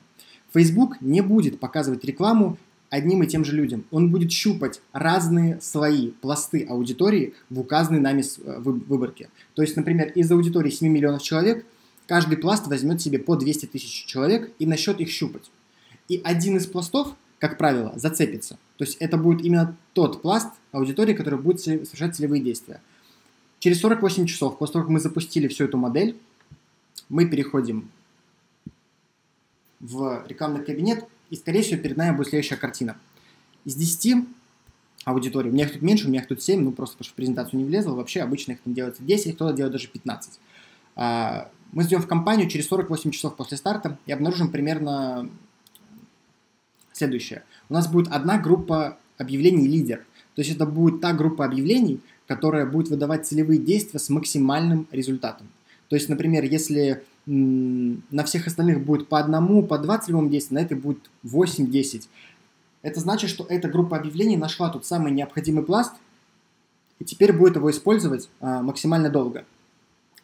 Facebook не будет показывать рекламу одним и тем же людям. Он будет щупать разные слои, пласты аудитории в указанной нами э, выборке. То есть, например, из аудитории 7 миллионов человек каждый пласт возьмет себе по 200 тысяч человек и начнет их щупать. И один из пластов, как правило, зацепится. То есть это будет именно тот пласт аудитории, который будет совершать целевые действия. Через 48 часов, после того, как мы запустили всю эту модель, мы переходим в рекламный кабинет и, скорее всего, перед нами будет следующая картина. Из 10 аудиторий, у меня их тут меньше, у меня их тут 7, ну просто потому что в презентацию не влезло, вообще обычно их там делается 10, кто-то делает даже 15. Мы зайдем в компанию через 48 часов после старта и обнаружим примерно следующее. У нас будет одна группа объявлений лидер. То есть это будет та группа объявлений, которая будет выдавать целевые действия с максимальным результатом. То есть, например, если на всех остальных будет по одному, по два целевым действия, на этой будет 8-10. Это значит, что эта группа объявлений нашла тот самый необходимый пласт, и теперь будет его использовать а, максимально долго.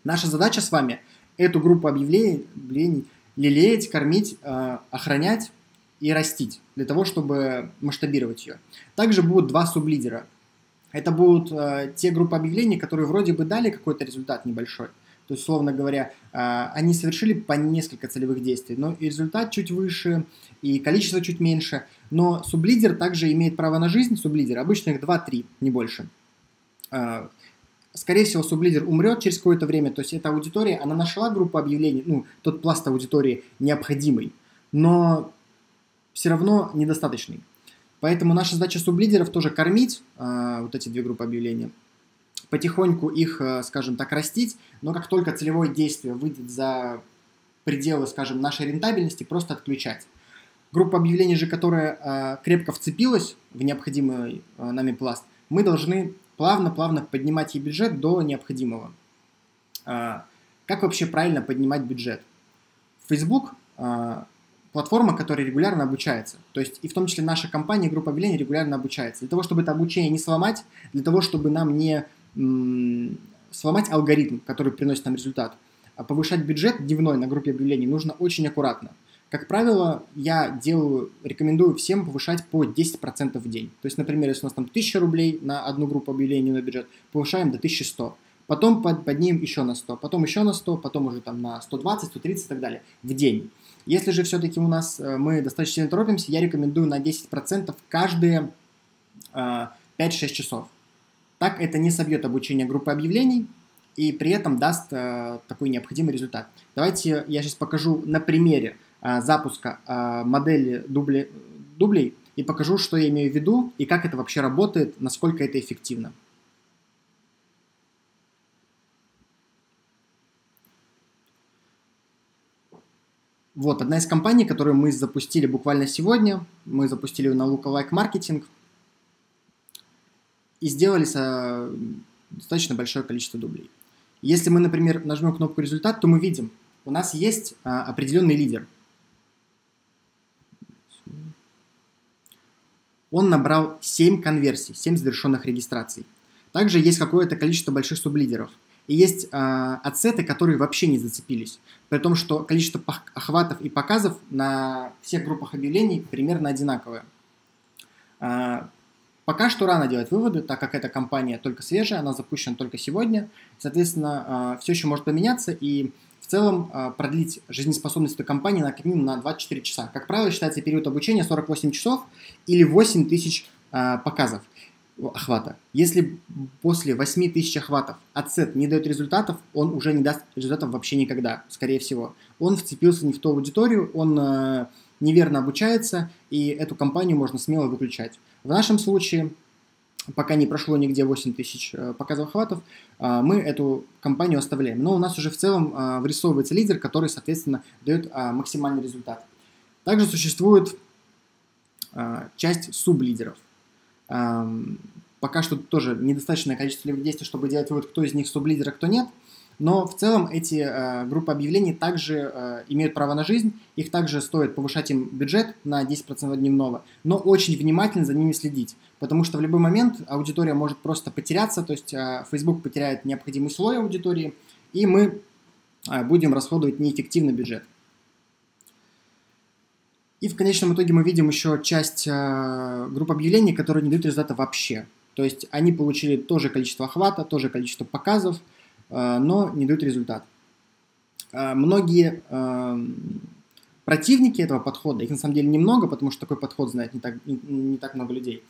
Наша задача с вами эту группу объявлений, объявлений лелеять, кормить, а, охранять и растить, для того, чтобы масштабировать ее. Также будут два сублидера. Это будут а, те группы объявлений, которые вроде бы дали какой-то результат небольшой, то есть, условно говоря, а, они совершили по несколько целевых действий, но и результат чуть выше, и количество чуть меньше. Но сублидер также имеет право на жизнь, сублидер, обычно их 2-3, не больше. А, скорее всего, сублидер умрет через какое-то время, то есть эта аудитория, она нашла группу объявлений, ну, тот пласт аудитории необходимый, но все равно недостаточный. Поэтому наша задача сублидеров тоже кормить э, вот эти две группы объявлений, потихоньку их, э, скажем так, растить, но как только целевое действие выйдет за пределы, скажем, нашей рентабельности, просто отключать. Группа объявлений же, которая э, крепко вцепилась в необходимый э, нами пласт, мы должны плавно-плавно поднимать ей бюджет до необходимого. Э, как вообще правильно поднимать бюджет? Facebook э, платформа, которая регулярно обучается. То есть и в том числе наша компания, группа объявлений регулярно обучается. Для того, чтобы это обучение не сломать, для того, чтобы нам не сломать алгоритм, который приносит нам результат. А повышать бюджет дневной на группе объявлений нужно очень аккуратно. Как правило, я делаю, рекомендую всем повышать по 10% в день. То есть, например, если у нас там 1000 рублей на одну группу объявлений на бюджет, повышаем до 1100. Потом под, поднимем еще на 100, потом еще на 100, потом уже там на 120, 130 и так далее в день. Если же все-таки у нас э, мы достаточно сильно торопимся, я рекомендую на 10% каждые э, 5-6 часов. Так это не собьет обучение группы объявлений и при этом даст э, такой необходимый результат. Давайте я сейчас покажу на примере э, запуска э, модели дубли, дублей и покажу, что я имею в виду и как это вообще работает, насколько это эффективно. Вот, одна из компаний, которую мы запустили буквально сегодня, мы запустили на Lookalike Marketing – и сделали достаточно большое количество дублей. Если мы, например, нажмем кнопку «Результат», то мы видим, у нас есть а, определенный лидер. Он набрал 7 конверсий, 7 завершенных регистраций. Также есть какое-то количество больших сублидеров. И есть а, отсеты, которые вообще не зацепились. При том, что количество охватов и показов на всех группах объявлений примерно одинаковое. А, Пока что рано делать выводы, так как эта компания только свежая, она запущена только сегодня. Соответственно, а, все еще может поменяться и в целом а, продлить жизнеспособность этой компании на как минимум на 24 часа. Как правило, считается период обучения 48 часов или 8 тысяч а, показов охвата. Если после 8 тысяч охватов отсет не дает результатов, он уже не даст результатов вообще никогда, скорее всего. Он вцепился не в ту аудиторию, он неверно обучается, и эту компанию можно смело выключать. В нашем случае, пока не прошло нигде 8 тысяч э, показов охватов, э, мы эту компанию оставляем. Но у нас уже в целом э, вырисовывается лидер, который, соответственно, дает максимальный результат. Также существует часть сублидеров. Пока что тоже недостаточное количество действий, чтобы делать вывод, кто из них сублидер, а кто нет – но в целом эти э, группы объявлений также э, имеют право на жизнь, их также стоит повышать им бюджет на 10% дневного, но очень внимательно за ними следить, потому что в любой момент аудитория может просто потеряться, то есть э, Facebook потеряет необходимый слой аудитории, и мы э, будем расходовать неэффективный бюджет. И в конечном итоге мы видим еще часть э, групп объявлений, которые не дают результата вообще. То есть они получили то же количество охвата, то же количество показов, Э, но не дают результат. Э, многие э, противники этого подхода, их на самом деле немного, потому что такой подход знает не так, не, не так много людей,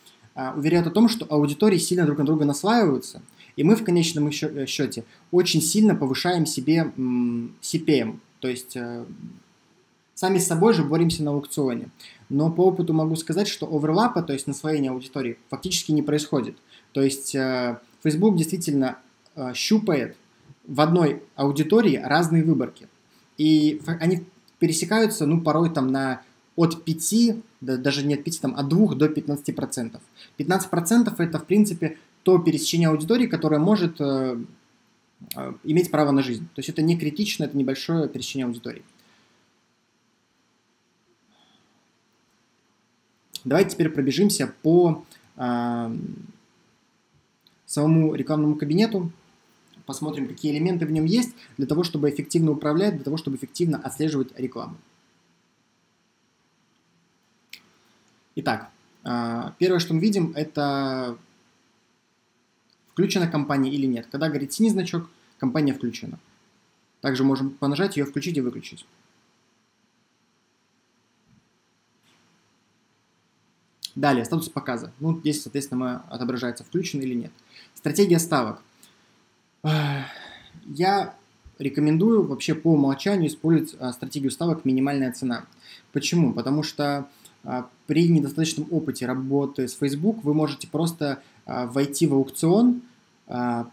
уверяют о том, что аудитории сильно друг на друга наслаиваются, и мы в конечном счете очень сильно повышаем себе CPM, то есть сами с собой же боремся на аукционе. Но по опыту могу сказать, что оверлапа, то есть насвоение аудитории, фактически не происходит. То есть Facebook действительно щупает в одной аудитории разные выборки. И они пересекаются, ну, порой там на от 5, да, даже от 5, там, от 2 до 15 процентов. 15 процентов это, в принципе, то пересечение аудитории, которое может э, э, иметь право на жизнь. То есть это не критично, это небольшое пересечение аудитории. Давайте теперь пробежимся по э, самому рекламному кабинету, посмотрим, какие элементы в нем есть, для того, чтобы эффективно управлять, для того, чтобы эффективно отслеживать рекламу. Итак, а, первое, что мы видим, это включена компания или нет. Когда горит синий значок, компания включена. Также можем понажать ее включить и выключить. Далее, статус показа. Ну, здесь, соответственно, отображается, включен или нет. Стратегия ставок. Я рекомендую вообще по умолчанию использовать а, стратегию ставок минимальная цена. Почему? Потому что а, при недостаточном опыте работы с Facebook вы можете просто а, войти в аукцион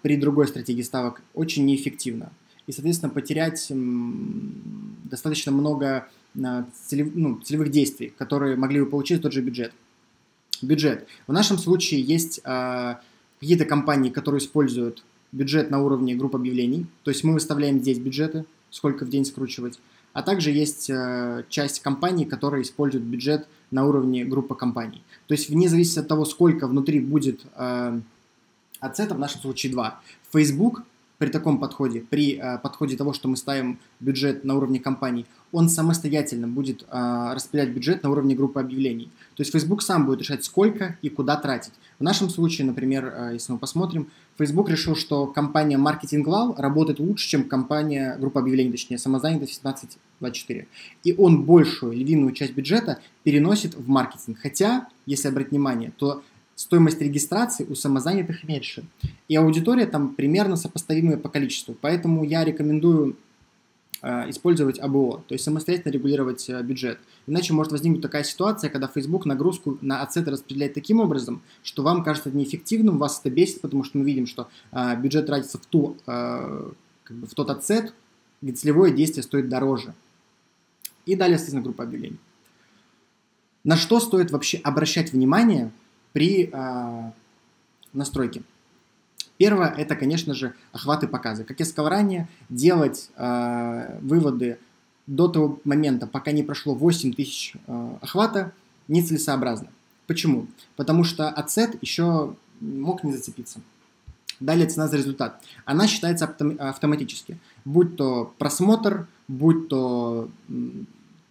при другой стратегии ставок очень неэффективно. И, соответственно, потерять достаточно много ну, целевых действий, которые могли бы получить тот же бюджет. Бюджет. В нашем случае есть какие-то компании, которые используют бюджет на уровне групп объявлений, то есть мы выставляем здесь бюджеты, сколько в день скручивать, а также есть э, часть компаний, которые используют бюджет на уровне группы компаний. То есть вне зависимости от того, сколько внутри будет э, ацета, в нашем случае два. Facebook при таком подходе, при э, подходе того, что мы ставим бюджет на уровне компаний, он самостоятельно будет э, распределять бюджет на уровне группы объявлений. То есть Facebook сам будет решать, сколько и куда тратить. В нашем случае, например, э, если мы посмотрим, Facebook решил, что компания Marketing Wow работает лучше, чем компания группа объявлений, точнее, самозанятость 1724. И он большую львиную часть бюджета переносит в маркетинг. Хотя, если обратить внимание, то стоимость регистрации у самозанятых меньше. И аудитория там примерно сопоставимая по количеству. Поэтому я рекомендую э, использовать АБО, то есть самостоятельно регулировать э, бюджет. Иначе может возникнуть такая ситуация, когда Facebook нагрузку на ацеты распределяет таким образом, что вам кажется неэффективным, вас это бесит, потому что мы видим, что э, бюджет тратится в, ту, как бы в тот ацет, где целевое действие стоит дороже. И далее, соответственно, группа объявлений. На что стоит вообще обращать внимание при э, настройке. Первое – это, конечно же, охваты показы. Как я сказал ранее, делать э, выводы до того момента, пока не прошло 8 тысяч э, охвата, нецелесообразно. Почему? Потому что ацет еще мог не зацепиться. Далее цена за результат. Она считается автоматически. Будь то просмотр, будь то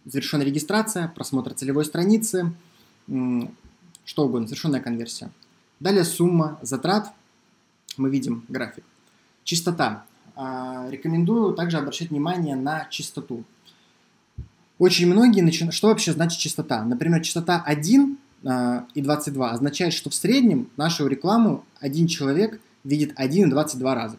завершенная регистрация, просмотр целевой страницы, что угодно, совершенная конверсия. Далее сумма затрат, мы видим график. Частота. А, рекомендую также обращать внимание на частоту. Очень многие начинают... Что вообще значит частота? Например, частота 1 а, и 22 означает, что в среднем нашу рекламу один человек видит 1 и 22 раза.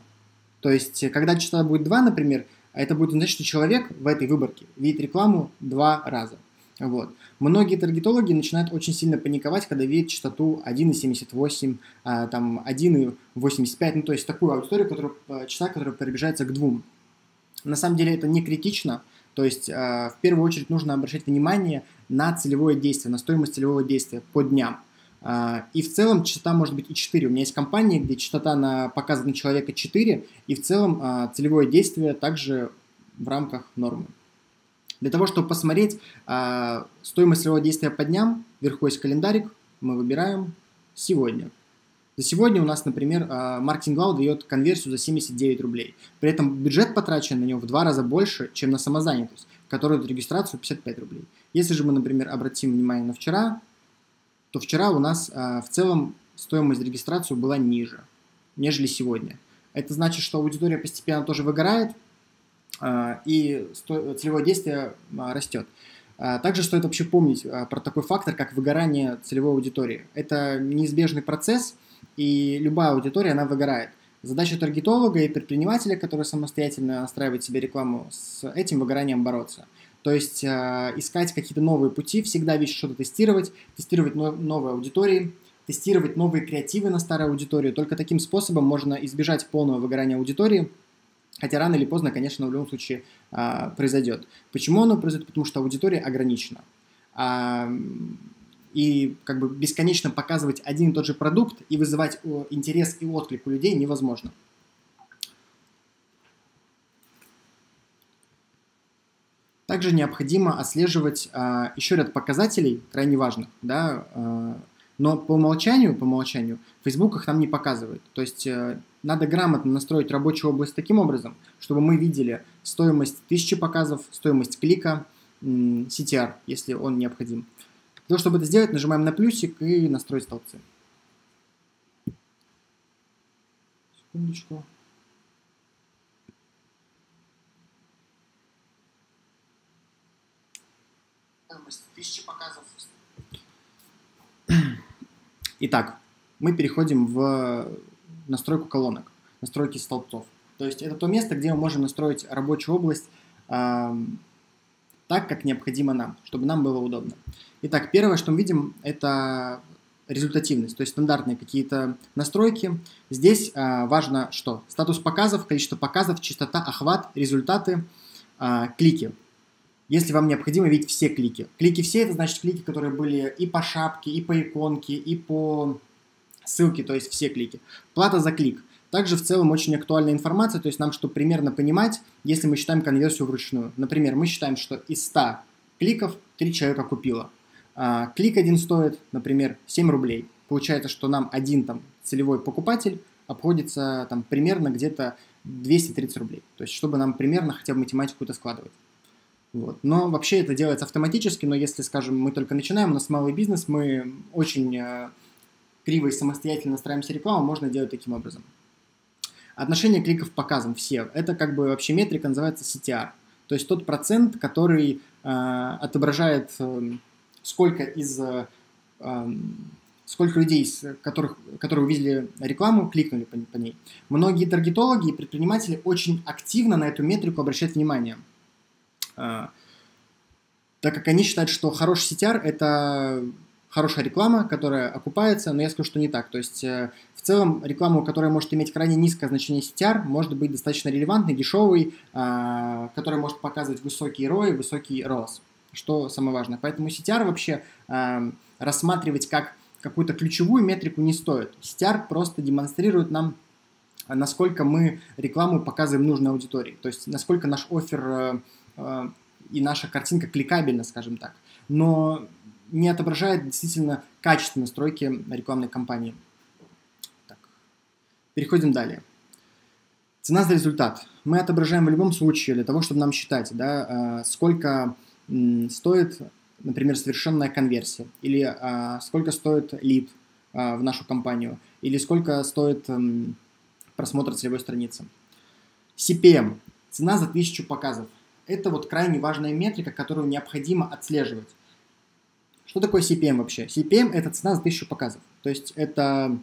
То есть, когда частота будет 2, например, это будет значить, что человек в этой выборке видит рекламу два раза. Вот. Многие таргетологи начинают очень сильно паниковать, когда видят частоту 1,78, а, там 1,85, ну то есть такую аудиторию, которая, а, частота, которая приближается к двум. На самом деле это не критично, то есть а, в первую очередь нужно обращать внимание на целевое действие, на стоимость целевого действия по дням. И в целом частота может быть и 4. У меня есть компании, где частота на показ человека 4, и в целом целевое действие также в рамках нормы. Для того, чтобы посмотреть э, стоимость целевого действия по дням, вверху есть календарик, мы выбираем сегодня. За сегодня у нас, например, маркетинг Cloud дает конверсию за 79 рублей. При этом бюджет потрачен на него в два раза больше, чем на самозанятость, которая дает регистрацию 55 рублей. Если же мы, например, обратим внимание на вчера, то вчера у нас а, в целом стоимость регистрации была ниже, нежели сегодня. Это значит, что аудитория постепенно тоже выгорает, и целевое действие а, растет. А, также стоит вообще помнить про такой фактор, как выгорание целевой аудитории. Это неизбежный процесс, и любая аудитория, она выгорает. Задача таргетолога и предпринимателя, который самостоятельно настраивает себе рекламу, с этим выгоранием бороться. То есть э, искать какие-то новые пути, всегда вещи что-то тестировать, тестировать но- новые аудитории, тестировать новые креативы на старой аудитории. Только таким способом можно избежать полного выгорания аудитории Хотя рано или поздно, конечно, в любом случае а, произойдет. Почему оно произойдет? Потому что аудитория ограничена. А, и как бы бесконечно показывать один и тот же продукт и вызывать интерес и отклик у людей невозможно. Также необходимо отслеживать а, еще ряд показателей, крайне важных, да, но по умолчанию, по умолчанию, Facebook их нам не показывает. То есть а, надо грамотно настроить рабочую область таким образом, чтобы мы видели стоимость тысячи показов, стоимость клика, CTR, если он необходим. Для того, чтобы это сделать, нажимаем на плюсик и настроить столбцы. Секундочку. тысячи показов. Итак, мы переходим в настройку колонок, настройки столбцов. То есть это то место, где мы можем настроить рабочую область э, так, как необходимо нам, чтобы нам было удобно. Итак, первое, что мы видим, это результативность, то есть стандартные какие-то настройки. Здесь э, важно что? Статус показов, количество показов, частота, охват, результаты, э, клики если вам необходимо видеть все клики. Клики все, это значит клики, которые были и по шапке, и по иконке, и по ссылке, то есть все клики. Плата за клик. Также в целом очень актуальная информация, то есть нам, чтобы примерно понимать, если мы считаем конверсию вручную. Например, мы считаем, что из 100 кликов 3 человека купило. А, клик один стоит, например, 7 рублей. Получается, что нам один там целевой покупатель обходится там примерно где-то 230 рублей. То есть, чтобы нам примерно хотя бы математику это складывать. Вот. Но вообще это делается автоматически, но если, скажем, мы только начинаем, у нас малый бизнес, мы очень э, криво и самостоятельно настраиваемся рекламу, можно делать таким образом. Отношение кликов к показам все. Это как бы вообще метрика называется CTR. То есть тот процент, который э, отображает, э, сколько из э, сколько людей, которых, которые увидели рекламу, кликнули по, по ней. Многие таргетологи и предприниматели очень активно на эту метрику обращают внимание. А, так как они считают, что хороший CTR – это хорошая реклама, которая окупается, но я скажу, что не так. То есть э, в целом реклама, которая может иметь крайне низкое значение CTR, может быть достаточно релевантной, дешевой, а, которая может показывать высокий ROI, высокий ROAS, что самое важное. Поэтому CTR вообще а, рассматривать как какую-то ключевую метрику не стоит. CTR просто демонстрирует нам насколько мы рекламу показываем нужной аудитории, то есть насколько наш офер Э, и наша картинка кликабельна, скажем так, но не отображает действительно качество настройки рекламной кампании. Так. Переходим далее. Цена за результат. Мы отображаем в любом случае для того, чтобы нам считать, да, э, сколько стоит, например, совершенная конверсия, или э, сколько стоит лид в нашу компанию, или сколько стоит просмотр целевой страницы. CPM. Цена за тысячу показов это вот крайне важная метрика, которую необходимо отслеживать. Что такое CPM вообще? CPM – это цена за тысячу показов. То есть это,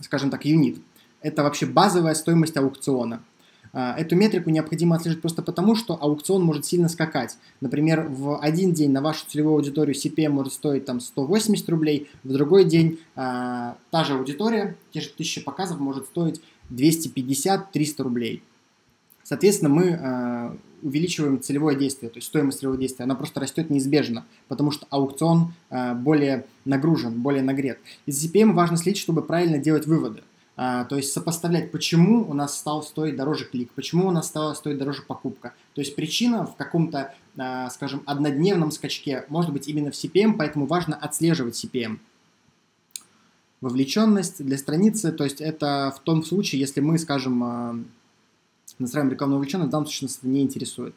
скажем так, юнит. Это вообще базовая стоимость аукциона. А, эту метрику необходимо отслеживать просто потому, что аукцион может сильно скакать. Например, в один день на вашу целевую аудиторию CPM может стоить там 180 рублей, в другой день а, та же аудитория, те же тысячи показов может стоить 250-300 рублей. Соответственно, мы э, увеличиваем целевое действие, то есть стоимость целевого действия, она просто растет неизбежно, потому что аукцион э, более нагружен, более нагрет. Из CPM важно следить, чтобы правильно делать выводы. Uh, то есть сопоставлять, почему у нас стал стоить дороже клик, почему у нас стала стоить дороже покупка. То есть причина в каком-то, uh, скажем, однодневном скачке может быть именно в CPM, поэтому важно отслеживать CPM. Вовлеченность для страницы, то есть это в том случае, если мы, скажем, uh, настраиваем рекламную вовлеченность, в данном случае нас это не интересует.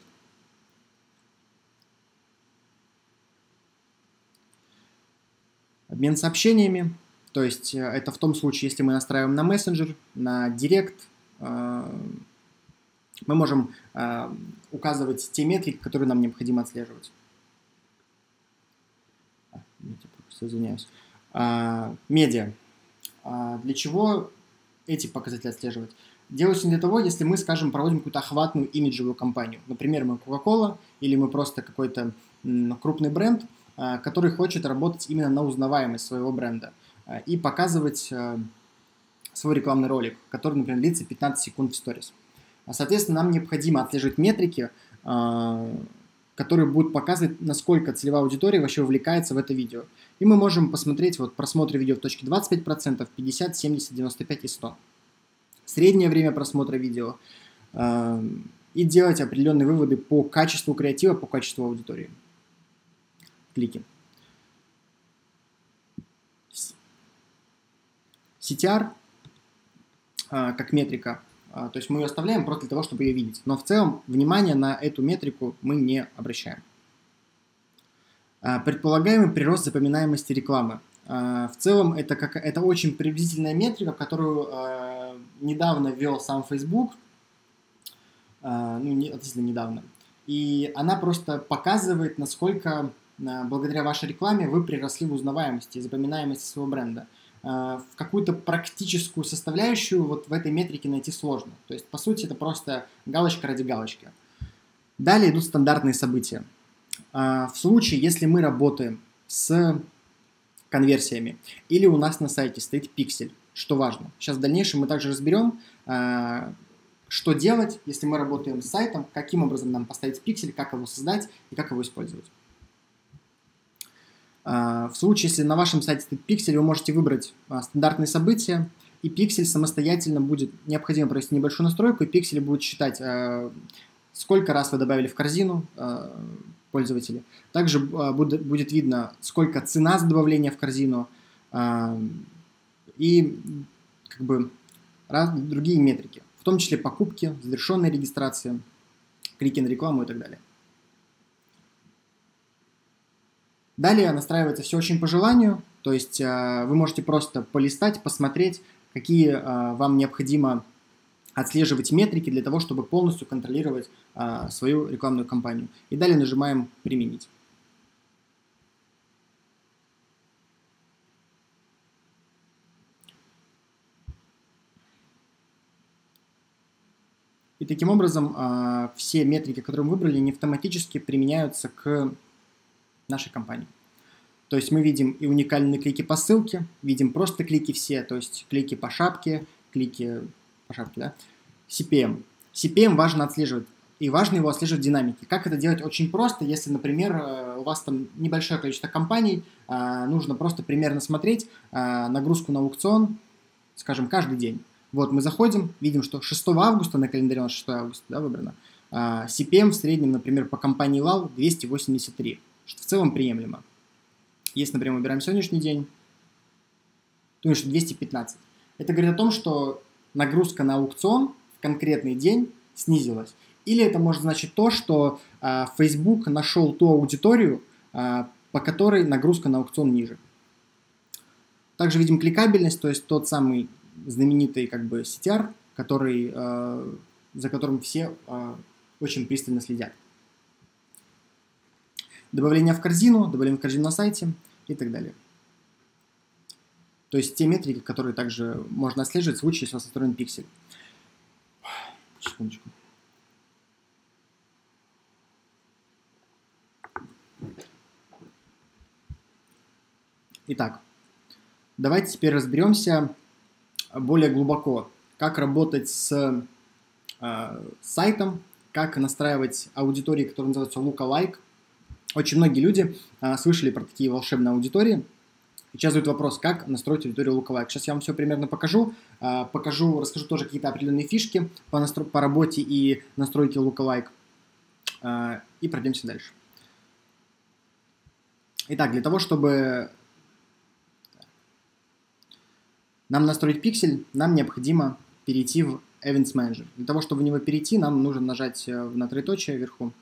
Обмен сообщениями, то есть э, это в том случае, если мы настраиваем на мессенджер, на директ, э, мы можем э, указывать те метрики, которые нам необходимо отслеживать. А, извиняюсь. А, медиа. А, для чего эти показатели отслеживать? Делается не для того, если мы, скажем, проводим какую-то охватную имиджевую кампанию. Например, мы Coca-Cola или мы просто какой-то крупный бренд, а, который хочет работать именно на узнаваемость своего бренда а, и показывать а, свой рекламный ролик, который, например, длится 15 секунд в сторис. Соответственно, нам необходимо отслеживать метрики, которые будут показывать, насколько целевая аудитория вообще увлекается в это видео. И мы можем посмотреть вот просмотры видео в точке 25%, 50, 70, 95 и 100. Среднее время просмотра видео э, и делать определенные выводы по качеству креатива, по качеству аудитории. Клики. CTR э, как метрика а, то есть мы ее оставляем просто для того, чтобы ее видеть. Но в целом внимание на эту метрику мы не обращаем. А, предполагаемый прирост запоминаемости рекламы. А, в целом это, как, это очень приблизительная метрика, которую недавно ввел сам Facebook, ну, не, относительно недавно. И она просто показывает, насколько благодаря вашей рекламе вы приросли в узнаваемости и запоминаемости своего бренда. Э, в какую-то практическую составляющую вот в этой метрике найти сложно. То есть, по сути, это просто галочка ради галочки. Далее идут стандартные события. Э, в случае, если мы работаем с конверсиями или у нас на сайте стоит пиксель, что важно. Сейчас в дальнейшем мы также разберем, э, что делать, если мы работаем с сайтом, каким образом нам поставить пиксель, как его создать и как его использовать. А, в случае, если на вашем сайте стоит пиксель, вы можете выбрать а, стандартные события, и пиксель самостоятельно будет, необходимо провести небольшую настройку, и пиксель будет считать, сколько раз вы добавили в корзину пользователя. Также будет видно, сколько цена за добавление в корзину, и как бы другие метрики, в том числе покупки, завершенная регистрация, клики на рекламу и так далее. Далее настраивается все очень по желанию, то есть э, вы можете просто полистать, посмотреть, какие э, вам необходимо отслеживать метрики для того, чтобы полностью контролировать э, свою рекламную кампанию. И далее нажимаем «Применить». И таким образом все метрики, которые мы выбрали, не автоматически применяются к нашей компании. То есть мы видим и уникальные клики по ссылке, видим просто клики все, то есть клики по шапке, клики по шапке, да, CPM. CPM важно отслеживать, и важно его отслеживать в динамике. Как это делать? Очень просто, если, например, э, у вас там небольшое количество компаний, а, нужно просто примерно смотреть а, нагрузку на аукцион, скажем, каждый день. Вот мы заходим, видим, что 6 августа на календаре у нас 6 августа да, выбрано. CPM в среднем, например, по компании LAL 283 что в целом приемлемо. Если, например, выбираем сегодняшний день, то что 215. Это говорит о том, что нагрузка на аукцион в конкретный день снизилась. Или это может значить то, что э, Facebook нашел ту аудиторию, э, по которой нагрузка на аукцион ниже. Также видим кликабельность, то есть тот самый знаменитый как бы CTR, который, э, за которым все э, очень пристально следят добавление в корзину, добавление в корзину на сайте и так далее. То есть те метрики, которые также можно отслеживать в случае, если у вас настроен пиксель. Секундочку. Итак, давайте теперь разберемся более глубоко, как работать с э, сайтом, как настраивать аудитории, которые называются lookalike, очень многие люди а, слышали про такие волшебные аудитории. Сейчас задают вопрос, как настроить аудиторию Lookalike. Сейчас я вам все примерно покажу. А, покажу, расскажу тоже какие-то определенные фишки по, настро... по работе и настройке Lookalike. А, и пройдемся дальше. Итак, для того, чтобы нам настроить пиксель, нам необходимо перейти в Events Manager. Для того, чтобы в него перейти, нам нужно нажать э, на троеточие вверху,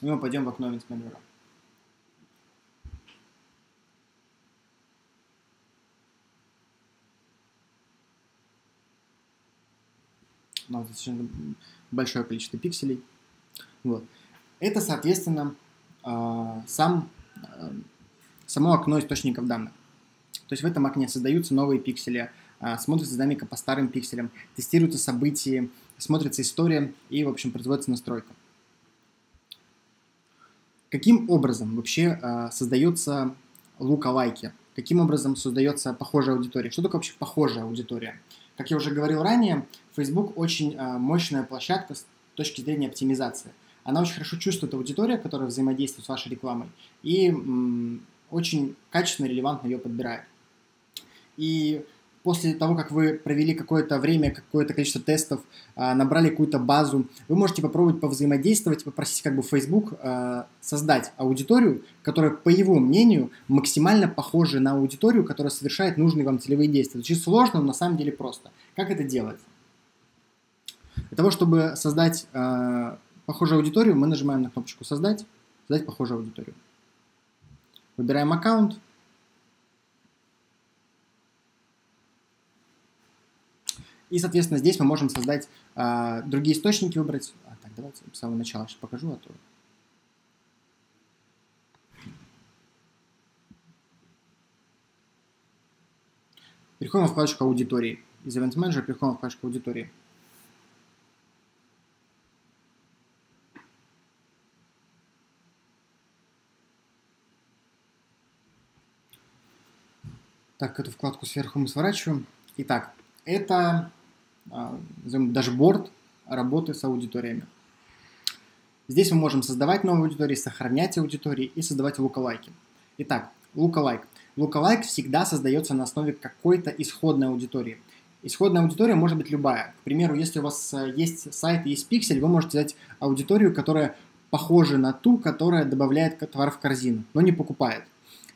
и мы пойдем в окно Events Manager. у нас достаточно большое количество пикселей. Вот. Это, соответственно, а, сам, а, само окно источников данных. То есть в этом окне создаются новые пиксели, а, смотрится динамика по старым пикселям, тестируются события, смотрится история и, в общем, производится настройка. Каким образом вообще создается лука-лайки? Каким образом создается похожая аудитория? Что такое вообще похожая аудитория? Как я уже говорил ранее, Facebook очень мощная площадка с точки зрения оптимизации. Она очень хорошо чувствует аудиторию, которая взаимодействует с вашей рекламой, и очень качественно релевантно ее подбирает. И после того, как вы провели какое-то время, какое-то количество тестов, а, набрали какую-то базу, вы можете попробовать повзаимодействовать, попросить как бы Facebook а, создать аудиторию, которая, по его мнению, максимально похожа на аудиторию, которая совершает нужные вам целевые действия. Очень сложно, но на самом деле просто. Как это делать? Для того, чтобы создать а, похожую аудиторию, мы нажимаем на кнопочку «Создать», «Создать похожую аудиторию». Выбираем аккаунт, И, соответственно, здесь мы можем создать а, другие источники, выбрать. А, так, давайте с самого начала сейчас покажу, а то... Переходим в вкладочку аудитории. Из Event Manager переходим в вкладочку аудитории. Так, эту вкладку сверху мы сворачиваем. Итак, это дашборд работы с аудиториями. Здесь мы можем создавать новые аудитории, сохранять аудитории и создавать лукалайки. Итак, лукалайк. Лукалайк всегда создается на основе какой-то исходной аудитории. Исходная аудитория может быть любая. К примеру, если у вас э, есть сайт, есть пиксель, вы можете взять аудиторию, которая похожа на ту, которая добавляет товар в корзину, но не покупает.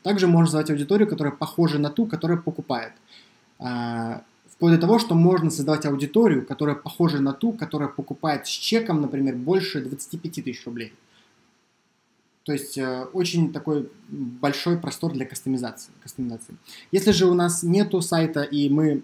Также можно создать аудиторию, которая похожа на ту, которая покупает. Вплоть до того, что можно создавать аудиторию, которая похожа на ту, которая покупает с чеком, например, больше 25 тысяч рублей. То есть э, очень такой большой простор для кастомизации, кастомизации. Если же у нас нету сайта и мы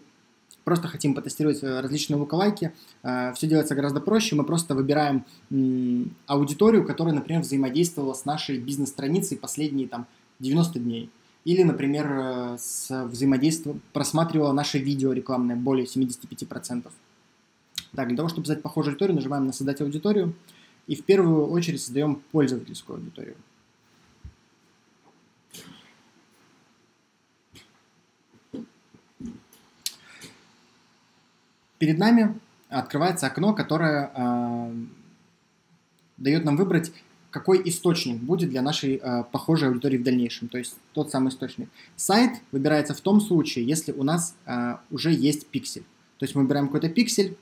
просто хотим потестировать э, различные луковайки, э, все делается гораздо проще. Мы просто выбираем м, аудиторию, которая, например, взаимодействовала с нашей бизнес-страницей последние там, 90 дней. Или, например, э, с взаимодействием просматривала наше видео рекламное более 75%. Так, для того, чтобы создать похожую аудиторию, нажимаем на «Создать аудиторию» и в первую очередь создаем пользовательскую аудиторию. Перед нами открывается окно, которое э, дает нам выбрать какой источник будет для нашей э, похожей аудитории в дальнейшем, то есть тот самый источник. Сайт выбирается в том случае, если у нас э, уже есть пиксель. То есть мы выбираем какой-то пиксель,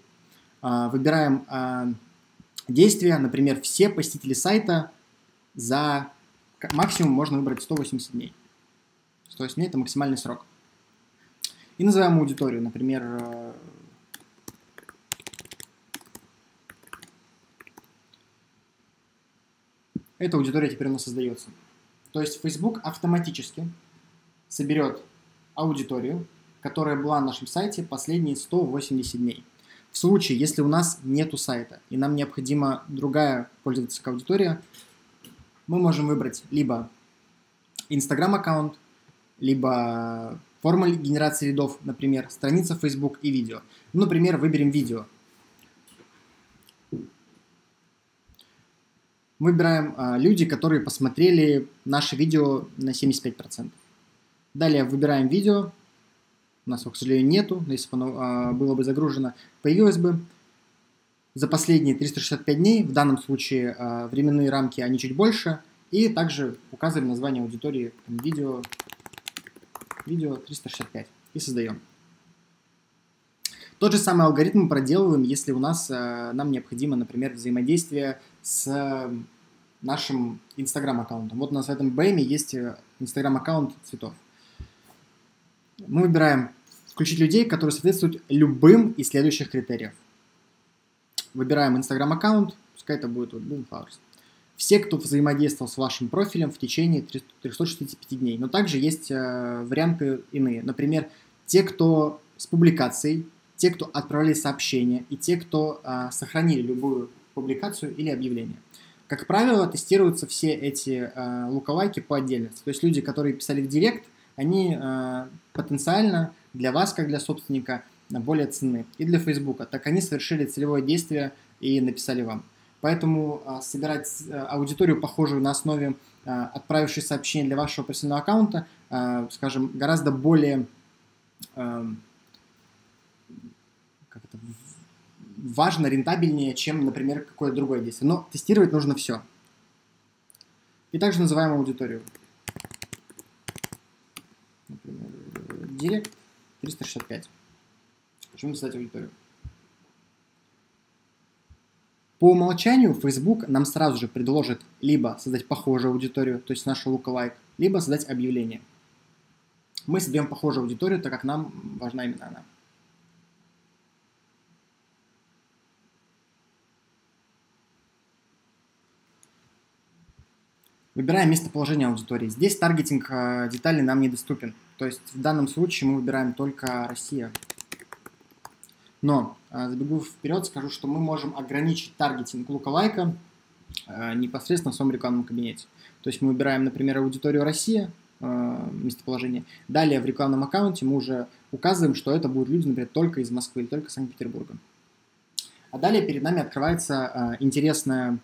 э, выбираем э, действия, например, все посетители сайта за максимум можно выбрать 180 дней. 180 дней – это максимальный срок. И называем аудиторию, например, э, эта аудитория теперь у нас создается. То есть Facebook автоматически соберет аудиторию, которая была на нашем сайте последние 180 дней. В случае, если у нас нету сайта и нам необходима другая пользовательская аудитория, мы можем выбрать либо Instagram аккаунт, либо форма генерации лидов, например, страница Facebook и видео. Ну, например, выберем видео – выбираем а, люди, которые посмотрели наше видео на 75%. Далее выбираем видео. У нас его, к сожалению, нету, но если бы оно а, было бы загружено, появилось бы. За последние 365 дней, в данном случае а, временные рамки, они чуть больше. И также указываем название аудитории видео, видео 365 и создаем. Тот же самый алгоритм проделываем, если у нас, нам необходимо, например, взаимодействие с нашим Инстаграм-аккаунтом. Вот у нас в этом BM есть э, Инстаграм-аккаунт цветов. Мы выбираем включить людей, которые соответствуют любым из следующих критериев. Выбираем Инстаграм-аккаунт, пускай это будет вот Bloomflowers. Все, кто взаимодействовал с вашим профилем в течение 365 дней. Но также есть э, варианты иные. Например, те, кто с публикацией те, кто отправляли сообщения, и те, кто э, сохранили любую публикацию или объявление. Как правило, тестируются все эти э, луковайки по отдельности. То есть люди, которые писали в директ, они э, потенциально для вас, как для собственника, более ценны. И для Фейсбука, так они совершили целевое действие и написали вам. Поэтому э, собирать э, аудиторию, похожую на основе э, отправившей сообщения для вашего персонального аккаунта, э, скажем, гораздо более... Э, важно, рентабельнее, чем, например, какое-то другое действие. Но тестировать нужно все. И также называем аудиторию. Например, Директ 365. Почему создать аудиторию? По умолчанию Facebook нам сразу же предложит либо создать похожую аудиторию, то есть нашу lookalike, либо создать объявление. Мы создаем похожую аудиторию, так как нам важна именно она. Выбираем местоположение аудитории. Здесь таргетинг э, деталей нам недоступен. То есть в данном случае мы выбираем только Россия. Но э, забегу вперед, скажу, что мы можем ограничить таргетинг луковайка э, непосредственно в своем рекламном кабинете. То есть мы выбираем, например, аудиторию Россия, местоположение. Далее в рекламном аккаунте мы уже указываем, что это будут люди, например, только из Москвы или только Санкт-Петербурга. А далее перед нами открывается интересная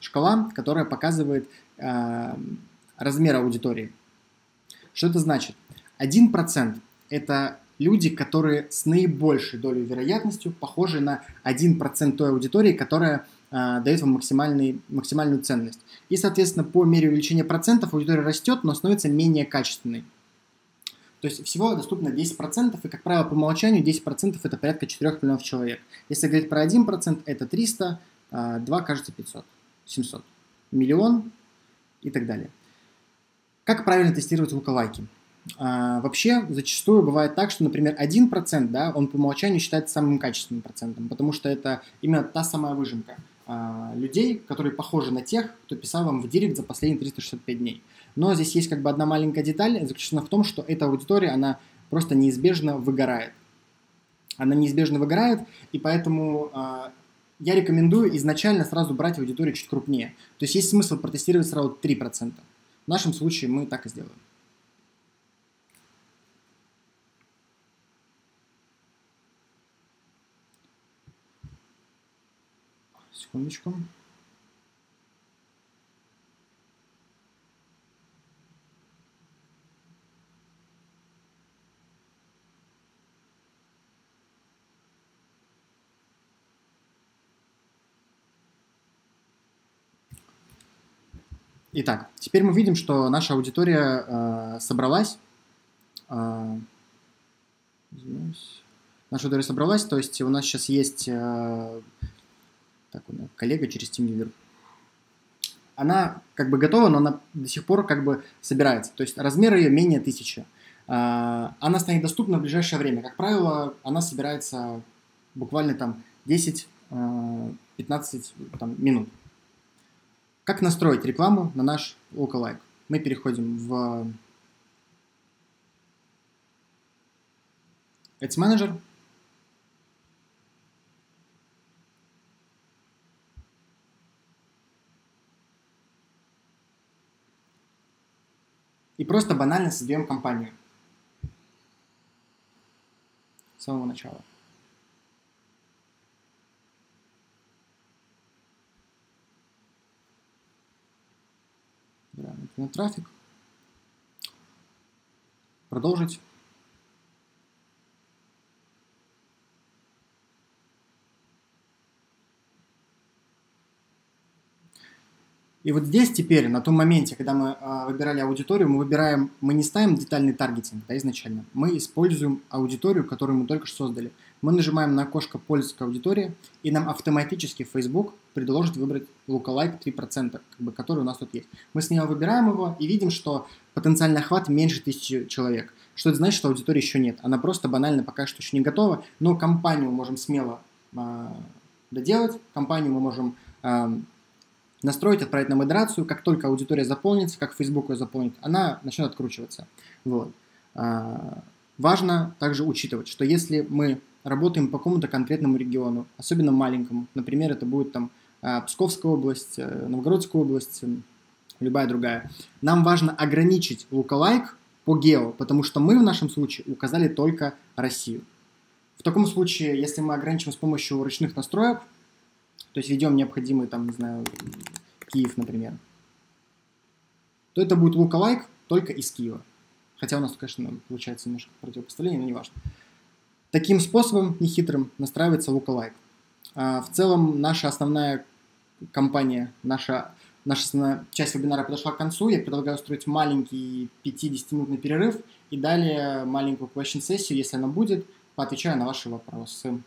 шкала, которая показывает э, размер аудитории. Что это значит? 1% это люди, которые с наибольшей долей вероятностью похожи на 1% той аудитории, которая э, дает вам максимальный, максимальную ценность. И, соответственно, по мере увеличения процентов аудитория растет, но становится менее качественной. То есть всего доступно 10%, и, как правило, по умолчанию 10% это порядка 4 миллионов человек. Если говорить про 1%, это 300, 2, кажется, 500. 700. Миллион и так далее. Как правильно тестировать луковайки? А, вообще, зачастую бывает так, что, например, 1%, да, он по умолчанию считается самым качественным процентом, потому что это именно та самая выжимка а, людей, которые похожи на тех, кто писал вам в директ за последние 365 дней. Но здесь есть как бы одна маленькая деталь, заключена в том, что эта аудитория, она просто неизбежно выгорает. Она неизбежно выгорает, и поэтому а, я рекомендую изначально сразу брать аудиторию чуть крупнее. То есть есть смысл протестировать сразу 3%. В нашем случае мы так и сделаем. Секундочку. Итак, теперь мы видим, что наша аудитория э, собралась. Э, наша аудитория собралась, то есть у нас сейчас есть э, так, коллега через TeamViewer. Она как бы готова, но она до сих пор как бы собирается. То есть размер ее менее тысячи. Э, она станет доступна в ближайшее время. Как правило, она собирается буквально там 10-15 э, минут. Как настроить рекламу на наш lookalike? Мы переходим в Ads Manager. И просто банально создаем компанию. С самого начала. Выбираем на трафик. Продолжить. И вот здесь теперь, на том моменте, когда мы э, выбирали аудиторию, мы выбираем, мы не ставим детальный таргетинг да, изначально, мы используем аудиторию, которую мы только что создали. Мы нажимаем на окошко пользовательской аудитории, и нам автоматически Facebook предложит выбрать lookalike 3%, как бы, который у нас тут есть. Мы с него выбираем его и видим, что потенциальный охват меньше тысячи человек. Что это значит, что аудитории еще нет. Она просто банально пока что еще не готова, но компанию можем смело э, доделать, компанию мы можем э, настроить, отправить на модерацию. Как только аудитория заполнится, как Facebook ее заполнит, она начнет откручиваться. Вот. А, важно также учитывать, что если мы работаем по какому-то конкретному региону, особенно маленькому, например, это будет там а, Псковская область, э, Новгородская область, любая другая, нам важно ограничить lookalike по гео, потому что мы в нашем случае указали только Россию. В таком случае, если мы ограничим с помощью ручных настроек, то есть ведем необходимый, там, не знаю, Киев, например, то это будет lookalike только из Киева. Хотя у нас, конечно, получается немножко противопоставление, но не важно. Таким способом, нехитрым, настраивается. А, в целом, наша основная компания, наша, наша основная часть вебинара подошла к концу. Я предлагаю устроить маленький 5-10-минутный перерыв и далее маленькую question-сессию, если она будет, поотвечаю на ваши вопросы.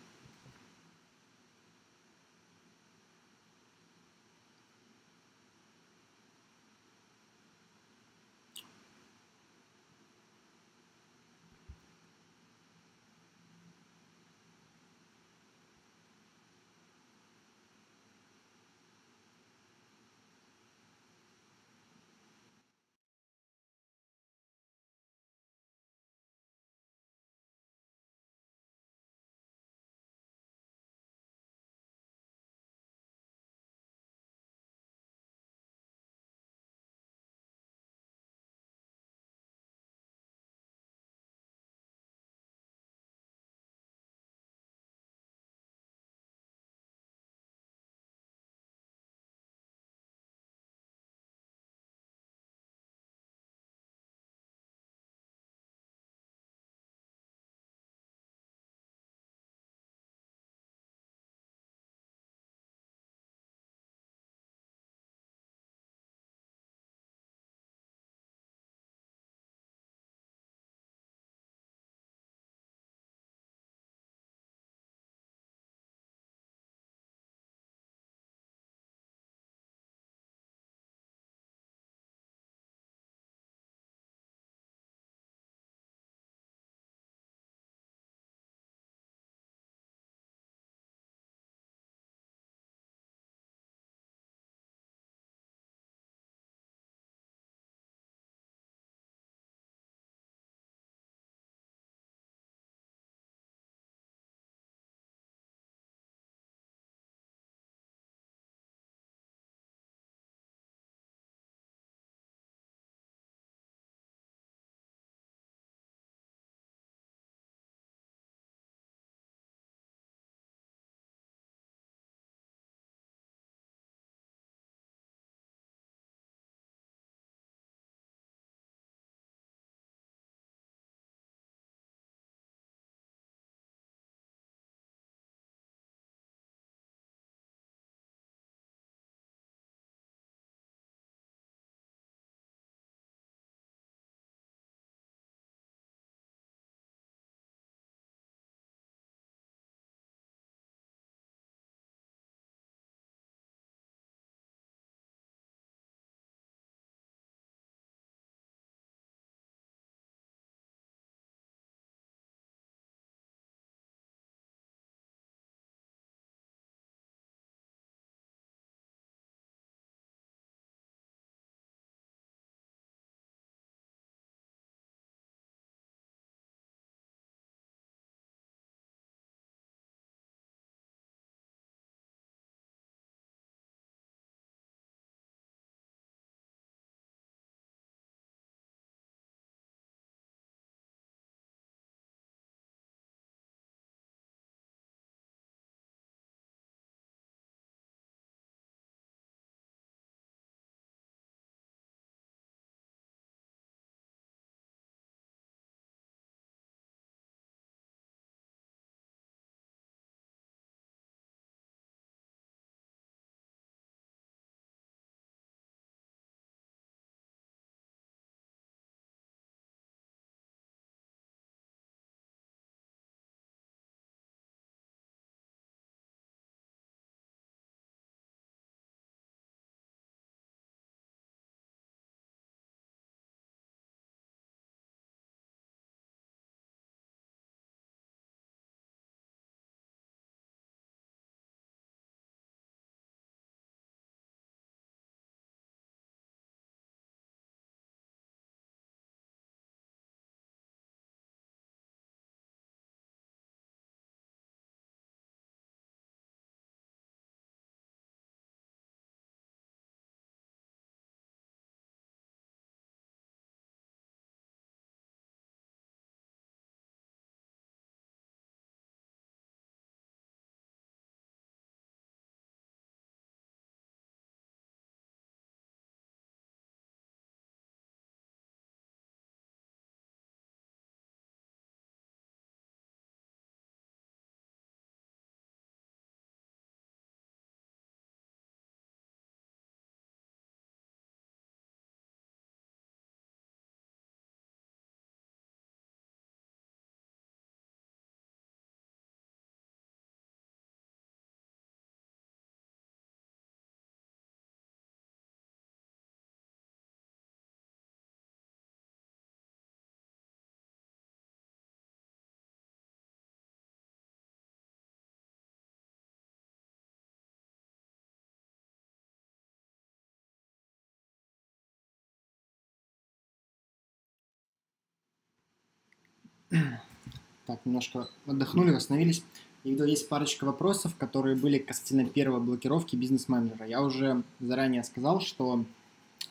Так, немножко отдохнули, восстановились. Видел, есть парочка вопросов, которые были касательно первой блокировки бизнес-менеджера. Я уже заранее сказал, что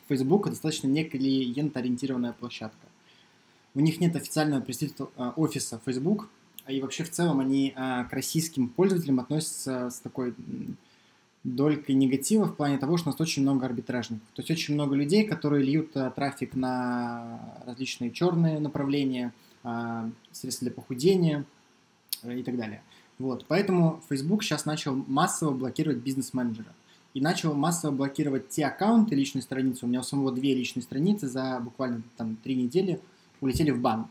Facebook достаточно не клиент-ориентированная площадка. У них нет официального представительства э, офиса Facebook, и вообще в целом они э, к российским пользователям относятся с такой долькой негатива в плане того, что у нас очень много арбитражников. То есть очень много людей, которые льют э, трафик на различные черные направления, средства для похудения и так далее. Вот, поэтому Facebook сейчас начал массово блокировать бизнес-менеджера. И начал массово блокировать те аккаунты личной страницы. У меня у самого две личные страницы за буквально там три недели улетели в бан.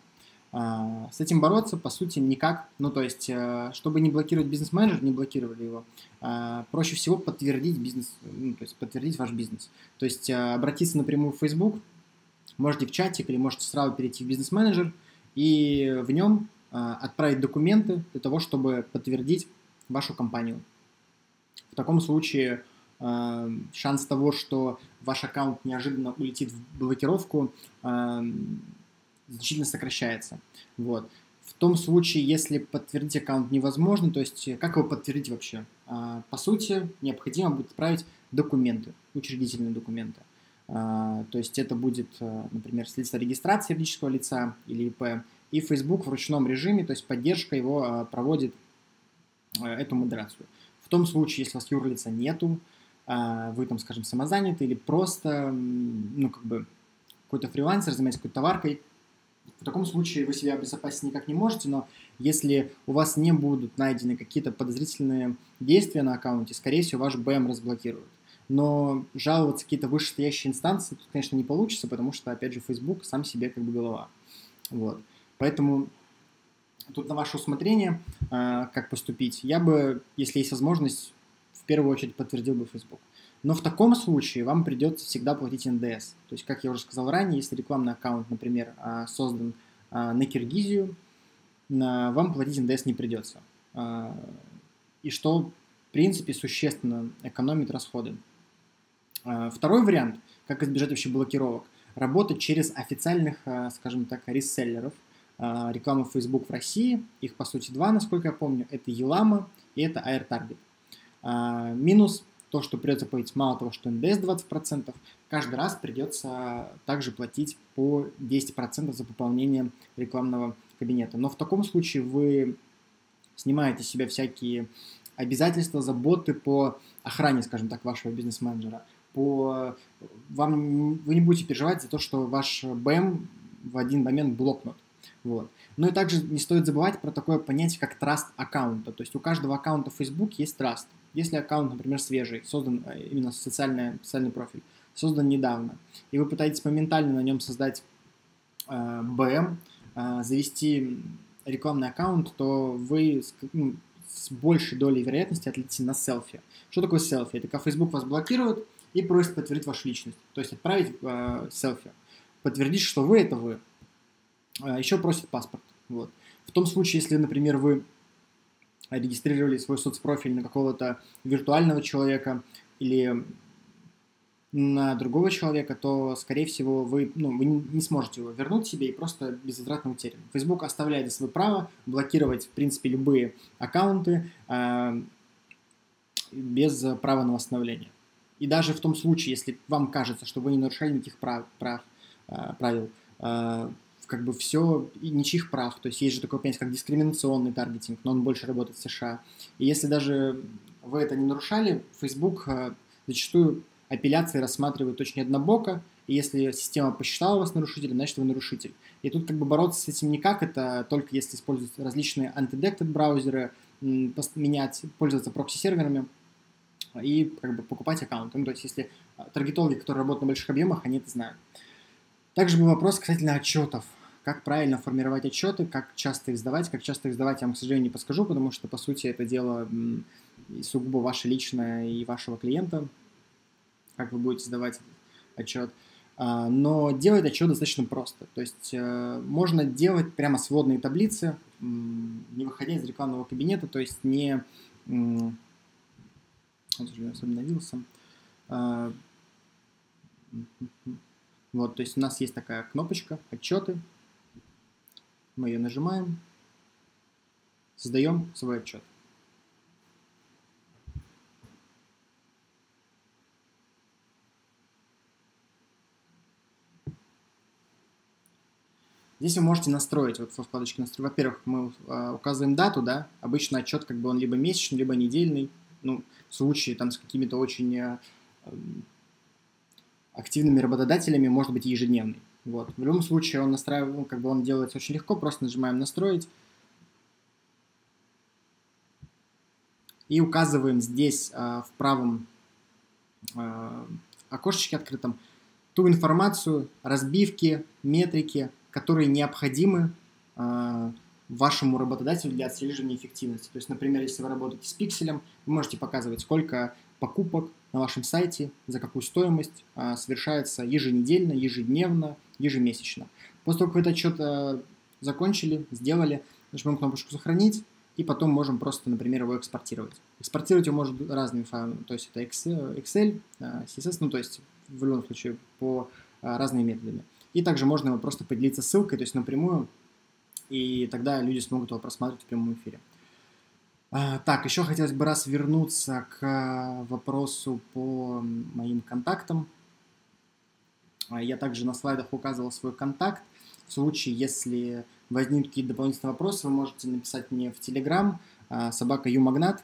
А, с этим бороться, по сути, никак. Ну, то есть, э, чтобы не блокировать бизнес-менеджер, не блокировали его, а, проще всего подтвердить бизнес, ну, то есть подтвердить ваш бизнес. То есть э, обратиться напрямую в Facebook, можете в чатик или можете сразу перейти в бизнес-менеджер и в нем а, отправить документы для того, чтобы подтвердить вашу компанию. В таком случае а, шанс того, что ваш аккаунт неожиданно улетит в блокировку, а, значительно сокращается. Вот. В том случае, если подтвердить аккаунт невозможно, то есть как его подтвердить вообще? По сути, необходимо будет отправить документы, учредительные документы. То есть это будет, например, свидетельство регистрации юридического лица или ИП, и Facebook в ручном режиме, то есть поддержка его а, проводит а, эту модерацию. В том случае, если у вас юрлица нету, а, вы там, скажем, самозаняты или просто, ну, как бы, какой-то фрилансер, занимаетесь какой-то товаркой, в таком случае вы себя обезопасить никак не можете, но если у вас не будут найдены какие-то подозрительные действия на аккаунте, скорее всего, ваш БМ разблокируют. Но жаловаться какие-то вышестоящие инстанции тут, конечно, не получится, потому что, опять же, Facebook сам себе как бы голова. Вот. Поэтому тут на ваше усмотрение, а, как поступить. Я бы, если есть возможность, в первую очередь подтвердил бы Facebook. Но в таком случае вам придется всегда платить НДС. То есть, как я уже сказал ранее, если рекламный аккаунт, например, а, создан а, на Киргизию, вам платить НДС не придется. И что, в принципе, существенно экономит расходы. Второй вариант, как избежать вообще блокировок, работать через официальных, скажем так, реселлеров – а, рекламы Facebook в России. Их, по сути, два, насколько я помню. Это Елама и это AirTarget. Минус то, что придется платить мало того, что НДС 20%, каждый раз придется также платить по 10% за пополнение рекламного кабинета. Но в таком случае вы снимаете с себя всякие обязательства, заботы по охране, скажем так, вашего бизнес-менеджера. По... Вам... Вы не будете переживать за то, что ваш БМ в один момент блокнут. Вот. Ну и также не стоит забывать про такое понятие, как траст аккаунта. То есть у каждого аккаунта в Facebook есть траст. Если аккаунт, например, свежий, создан э, именно социальный, социальный профиль, создан недавно, и вы пытаетесь моментально на нем создать э, БМ, э, завести рекламный аккаунт, то вы ну, с большей долей вероятности отлетите на селфи. Что такое селфи? Это когда Facebook вас блокирует и просит подтвердить вашу личность. То есть отправить э, селфи. Подтвердить, что вы это вы. А, еще просит паспорт. Вот. В том случае, если, например, вы регистрировали свой соцпрофиль на какого-то виртуального человека или на другого человека, то, скорее всего, вы, ну, вы не сможете его вернуть себе и просто безвозвратно утерян. Facebook оставляет за свое право блокировать, в принципе, любые аккаунты э, без права на восстановление. И даже в том случае, если вам кажется, что вы не нарушали никаких прав, прав э, правил, э, как бы все и ничьих прав. То есть есть же такое понятие, как дискриминационный таргетинг, но он больше работает в США. И если даже вы это не нарушали, Facebook э, зачастую апелляции рассматривает очень однобоко, и если система посчитала вас нарушителем, значит вы нарушитель. И тут как бы бороться с этим никак, это только если использовать различные антидектед браузеры, менять, пользоваться прокси-серверами и как бы покупать аккаунты. Ну, то есть если э, таргетологи, которые работают на больших объемах, они это знают. Также был вопрос касательно отчетов как правильно формировать отчеты, как часто их сдавать. Как часто их сдавать, я вам, к сожалению, не подскажу, потому что, по сути, это дело сугубо ваше личное и вашего клиента, как вы будете сдавать отчет. А, но делать отчет достаточно просто. То есть э, можно делать прямо сводные таблицы, не выходя из рекламного кабинета, то есть не... особенно вился. А, вот, то есть у нас есть такая кнопочка «Отчеты», Мы ее нажимаем, создаем свой отчет. Здесь вы можете настроить, вот во вкладочке настрой. Во-первых, мы э, указываем дату, да, обычно отчет как бы он либо месячный, либо недельный. Ну, случае там с какими-то очень э, активными работодателями, может быть, ежедневный. Вот. В любом случае он настраивает, ну, как бы он делается очень легко, просто нажимаем настроить. И указываем здесь э, в правом э, окошечке открытом ту информацию, разбивки, метрики, которые необходимы э, вашему работодателю для отслеживания эффективности. То есть, например, если вы работаете с пикселем, вы можете показывать, сколько покупок на вашем сайте, за какую стоимость э, совершается еженедельно, ежедневно, ежемесячно. После того, как вы этот отчет э, закончили, сделали, нажмем кнопочку «Сохранить», и потом можем просто, например, его экспортировать. Экспортировать его может разными файлами, то есть это Excel, CSS, ну то есть в любом случае по разными методами. И также можно его просто поделиться ссылкой, то есть напрямую, и тогда люди смогут его просматривать в прямом эфире. А, так, еще хотелось бы раз вернуться к вопросу по моим контактам. А, я также на слайдах указывал свой контакт. В случае, если возникнут какие-то дополнительные вопросы, вы можете написать мне в Telegram а, собака Юмагнат.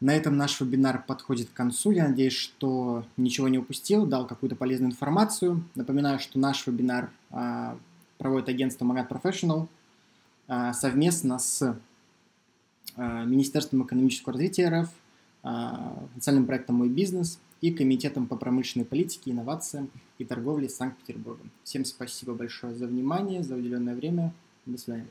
На этом наш вебинар подходит к концу. Я надеюсь, что ничего не упустил, дал какую-то полезную информацию. Напоминаю, что наш вебинар а, проводит агентство Магат Professional а, совместно с а, Министерством экономического развития РФ, национальным проектом «Мой бизнес» и Комитетом по промышленной политике, инновациям и торговле Санкт-Петербурга. Всем спасибо большое за внимание, за уделенное время. До свидания.